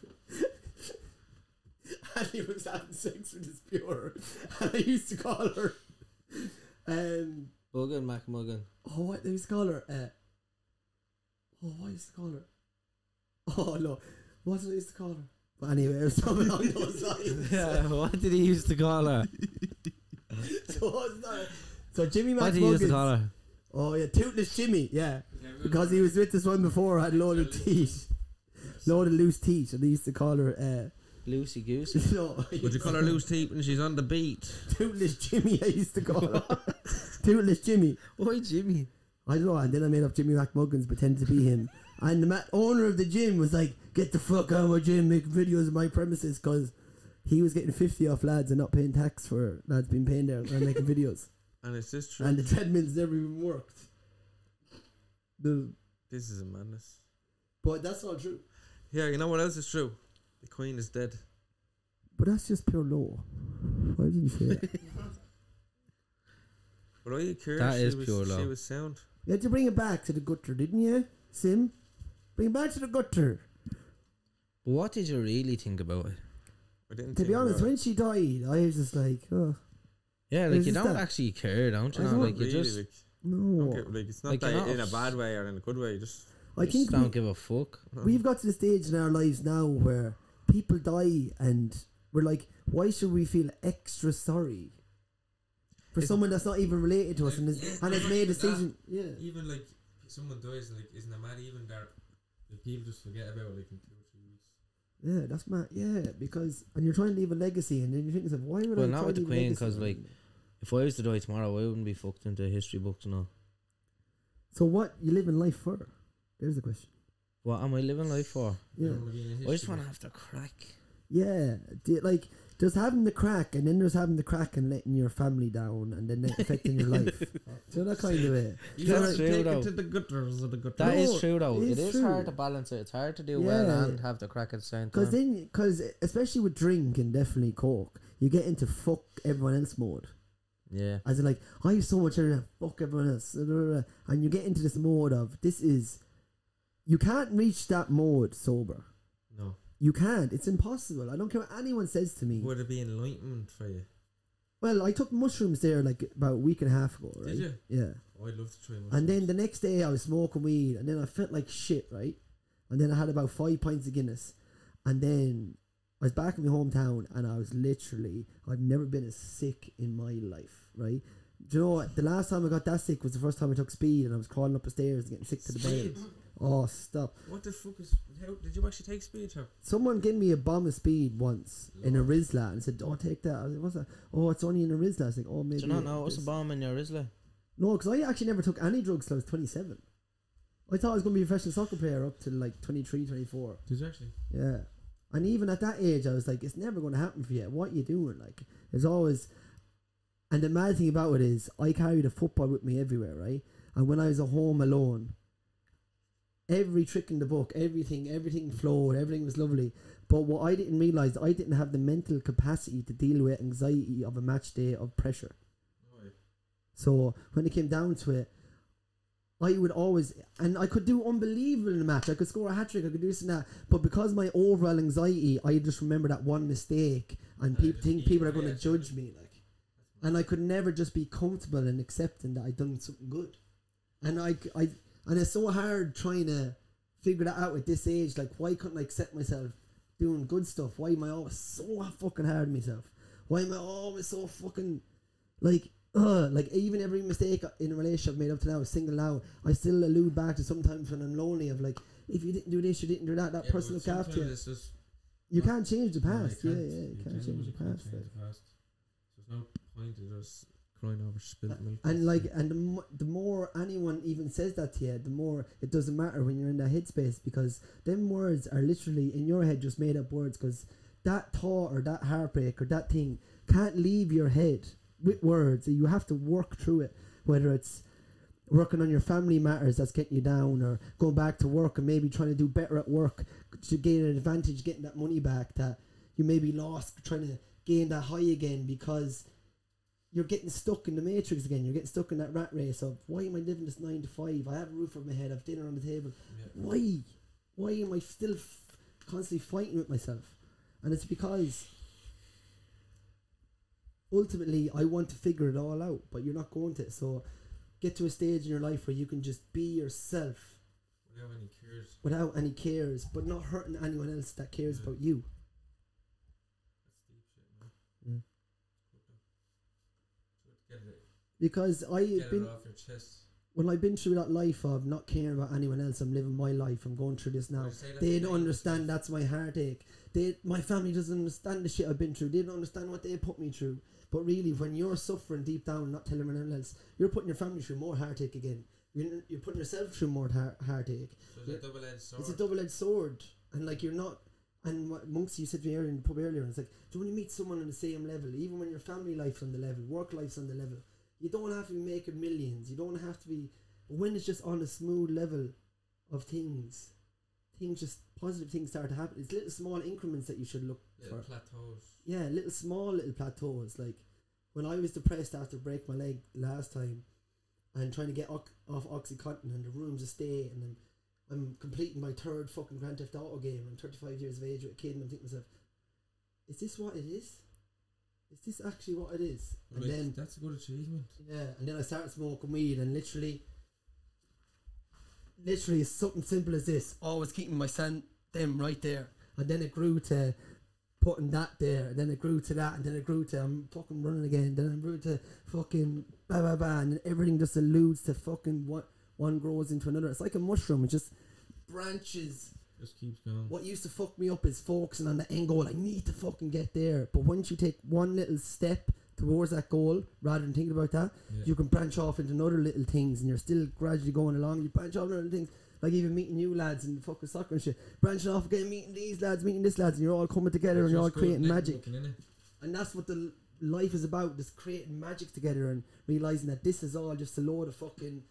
Annie was having sex with his pure, and I used to call her, um, Muggin, Mac Muggin. oh, what they used to call her, uh, oh, what used to call her, oh no, what did I used to call her? But anyway, it was something along those lines. Yeah, what did he used to call her? so what's that? So Jimmy What did he used to call her? Oh yeah, Tootless Jimmy, yeah. Because he was with this one before, had a load of teeth. Load of loose teeth, and he used to call her uh, Loosey goosey. no, Would you call her loose teeth when she's on the beat? Toothless Jimmy, I used to call her. Toothless Jimmy. Why Jimmy? I don't know, and then I made up Jimmy McMuggins, pretended to be him. And the ma- owner of the gym was like, get the fuck out of my gym, make videos of my premises, because he was getting 50 off lads and not paying tax for lads being paying there and making videos. And it's just true? And the treadmills never even worked. The, this is a madness. but that's not true. Yeah, you know what else is true? The Queen is dead. But that's just pure law. Why did you say that? But are you curious? That she is was, pure She law. was sound. you had to bring it back to the gutter, didn't you, Sim? Bring it back to the gutter. But what did you really think about it? I didn't. To be honest, when she died, I was just like, oh, Yeah, like you don't that- actually care, don't you? I know? don't Like you just, like, no. okay, like it's not Like, you're that not in a bad way or in a good way. Just I just think don't we, give a fuck. we've got to the stage in our lives now where people die and we're like, why should we feel extra sorry for It's- someone that's not even related to us and has, it's and has made a even that. decision? Yeah. even like someone dies, like isn't it mad? Even there, like, people just forget about it, like in two or three weeks. Yeah, that's mad. Yeah, because and you're trying to leave a legacy, and then you think to why would Well, I? not with to the leave a Queen, legacy? 'cause, like, If I was to die tomorrow, I wouldn't be fucked into history books and all. so what you living life for? There's the question. What am I living life for? Yeah, I just want to have the crack. yeah. Do you- like there's having the crack, and then there's having the crack and letting your family down, and then that affecting your life. So that kind of way. You That's have to true, take though. it to the gutters of the gutters. That is No, true though. it It is is hard to balance it. It's hard to do well and have the crack at the same time. Because then, because especially with drink and definitely coke, you get into fuck everyone else mode. Yeah. As in, like, I have so much energy, fuck everyone else. And you get into this mode of, this is, you can't reach that mode sober. No. You can't. It's impossible. I don't care what anyone says to me. Would it be enlightenment for you? Well, I took mushrooms there like about a week and a half ago, right? Did you? Yeah. Oh, I'd love to try one. And then the next day I was smoking weed and then I felt like shit, right? And then I had about five pints of Guinness. And then I was back in my hometown and I was literally, I've never been as sick in my life, right? Do you know what? The last time I got that sick was the first time I took speed and I was crawling up the stairs and getting sick to the bed. Oh, stop. What the fuck is? How did you actually take speed? How? Someone gave me a bomb of speed once in a Rizla and said, oh, take that. I was like, what's that? Oh, it's only in a Rizla. I was like, oh, maybe. Do you not know what's a bomb in your Rizla? No, because I actually never took any drugs till I was 27. I thought I was going to be a professional soccer player up to like 23, 24. Did you actually? Yeah. And even at that age, I was like, it's never going to happen for you. What you doing? Like, there's always. And the mad thing about it is, I carried a football with me everywhere, right? And when I was at home alone, every trick in the book, everything, everything flowed, everything was lovely. But what I didn't realize, I didn't have the mental capacity to deal with anxiety of a match day of pressure. Right. So when it came down to it, I would always, and I could do unbelievable in a match. I could score a hat trick. I could do this and that. But because my overall anxiety, I just remember that one mistake, and people think people are going to judge me. Like, and I could never just be comfortable and accepting that I done something good. And I, I, and it's so hard trying to figure that out at this age. Like, why couldn't I accept myself doing good stuff? Why am I always so fucking hard on myself? Why am I always so fucking like? Uh, like even every mistake in a relationship made up to now, single now, I still allude back to sometimes when I'm lonely of like, if you didn't do this, you didn't do that. That person looked after you. You can't change the past. yeah, yeah, you can't change the past. change the past. There's no point in just crying over spilt milk. And like, and the, mo- the more anyone even says that to you, the more it doesn't matter when you're in that headspace because them words are literally in your head just made up words because that thought or that heartbreak or that thing can't leave your head with words. You have to work through it, whether it's working on your family matters that's getting you down or going back to work and maybe trying to do better at work to gain an advantage getting that money back that you maybe lost trying to gain that high again because you're getting stuck in the matrix again. You're getting stuck in that rat race of why am I living this nine to five? I have a roof over my head. I have dinner on the table. Why? Why am I still f- constantly fighting with myself? And it's because ultimately I want to figure it all out, but you're not going to. So get to a stage in your life where you can just be yourself Without any cares. without any cares, but not hurting anyone else that cares Yeah. about you. That's deep shit, man. Mm. Because I've been it off your chest. when I've been through that life of not caring about anyone else, I'm living my life. I'm going through this now. They don't understand that's my heartache. They, my family doesn't understand the shit I've been through. They don't understand what they put me through. But really, when you're suffering deep down, not telling anyone else, you're putting your family through more heartache again. You're, you're putting yourself through more heart, heartache. So it's a double-edged sword. It's a double-edged sword, and like you're not. And what monks you said to me earlier in the pub earlier, and it's like, do you want meet someone on the same level, even when your family life's on the level, work life's on the level, you don't have to be making millions. You don't have to be. When it's just on a smooth level of things, things just positive things start to happen. It's little small increments that you should look Little for. plateaus. Yeah, little small little plateaus. Like when I was depressed after break my leg last time, and trying to get off OxyContin, and the room's a stay, and I'm, I'm completing my third fucking Grand Theft Auto game. I'm 35 years of age with a kid, and I'm thinking to myself, is this what it is? Is this actually what it is? And then that's a good achievement. yeah, and then I started smoking weed, and literally, literally, it's something simple as this. Always keeping my son them right there, and then it grew to putting that there, and then it grew to that, and then it grew to I'm fucking running again, then it grew to fucking blah blah blah, and then everything just alludes to fucking what one grows into another. It's like a mushroom; it just branches. Just keeps going. What used to fuck me up is focusing on the end goal. I need to fucking get there. But once you take one little step towards that goal, rather than thinking about that, Yeah. you can branch off into other little things, and you're still gradually going along. You branch off into other things, like even meeting new lads and fucking soccer and shit. Branching off again, meeting these lads, meeting this lads, and you're all coming together and you're all creating magic. And that's what the life is about, just creating magic together and realizing that this is all just a load of fucking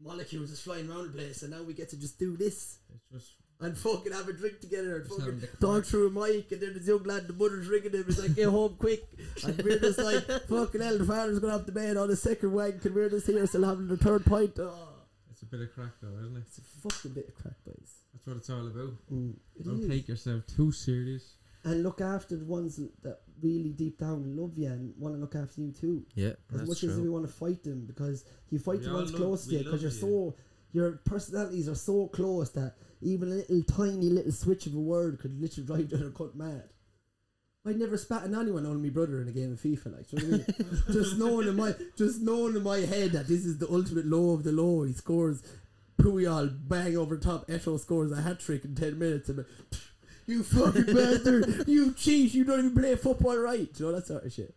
molecules just flying around the place, and now we get to just do this It's just, and fucking have a drink together and just fucking talk through a mic, and then this young lad, the mother's ringing him, he's like, get home quick. And we're just like, fucking hell, the father's going off to bed on the second wank, and we're just here still having the third pint. Oh, It's a bit of crack though, isn't it? it's a fucking bit of crack, boys. That's what it's all about. Mm, it Don't is. take yourself too serious. And look after the ones that really deep down love you and want to look after you too. Yeah, As much as we want to fight them, because you fight We the ones close to you, because you're you. so your personalities are so close that even a little tiny little switch of a word could literally drive the other cut mad. I'd never spat on anyone on my brother in a game of FIFA, like, you know I mean? just knowing in my, just knowing in my head that this is the ultimate low of the low. He scores, Puyol bang over top. Eto'o scores a hat trick in ten minutes, and you fucking bastard, you cheat, you don't even play football right, you know that sort of shit.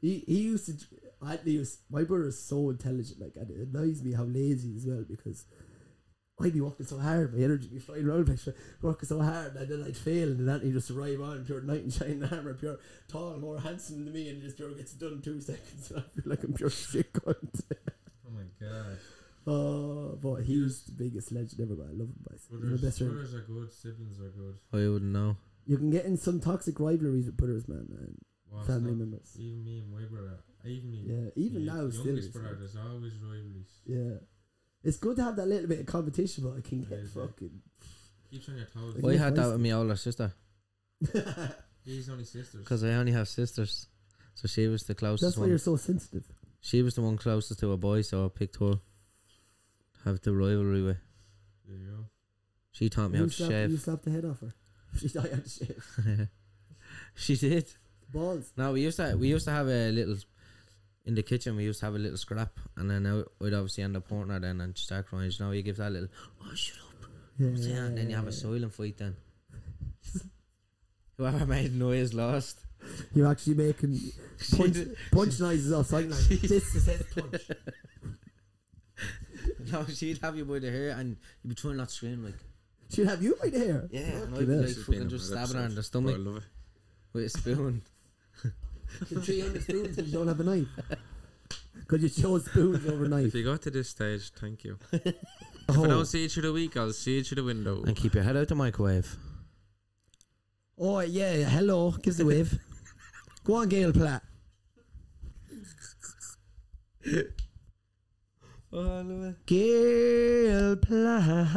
He he used to. I he was my brother is so intelligent, like and it annoys me how lazy he is as well because I'd be working so hard, my energy be flying around, like working so hard, and then I'd fail, and then he'd just arrive on pure knight in shining armor, pure tall, more handsome than me, and just pure gets it done in two seconds, and I feel like I'm pure shit cunt. Oh my god. oh, but he was the biggest legend ever, but I love him, boys. Brothers, best friend. brothers are good, siblings are good. I wouldn't know. You can get in some toxic rivalries with brothers, man, and Well, family not- members. Even me and my brother, even me. Yeah, even the now, still. youngest it's brother, there's always rivalries. Yeah. It's good to have that little bit of competition, but I can get yeah. fucking. Keeps on your toes. Like, I had that with my older sister He's only sisters. because I only have sisters, so she was the closest That's why one. you're so sensitive. She was the one closest to a boy, so I picked her. Have the rivalry with. There you go. She taught me how to slapped, you slapped the head off her. She died on the shave. she did. Balls. No, we used to we used to have a little in the kitchen. We used to have a little scrap, and then I would obviously end up pointing her then and she'd start crying. You know, you give that little oh shut up, Yeah, yeah, and then you have a silent fight. Then whoever made noise lost. You're actually making punch, punch noises off sight line. This is his punch. no, she'd have you by the hair, and you'd be trying not to scream like She'd have you right here. yeah, and Fucking I'd be hell. like fucking just stabbing her in the stomach oh, love it. with a spoon. The 300 spoons because you don't have a knife. Because you chose spoons over If you got to this stage, thank you. Oh. If I don't oh. see you through the week, I'll see you through the window. And keep your head out the microwave. Oh, yeah, hello. Give us a wave. Go on, Gail Platt. Oh, Gail Platt.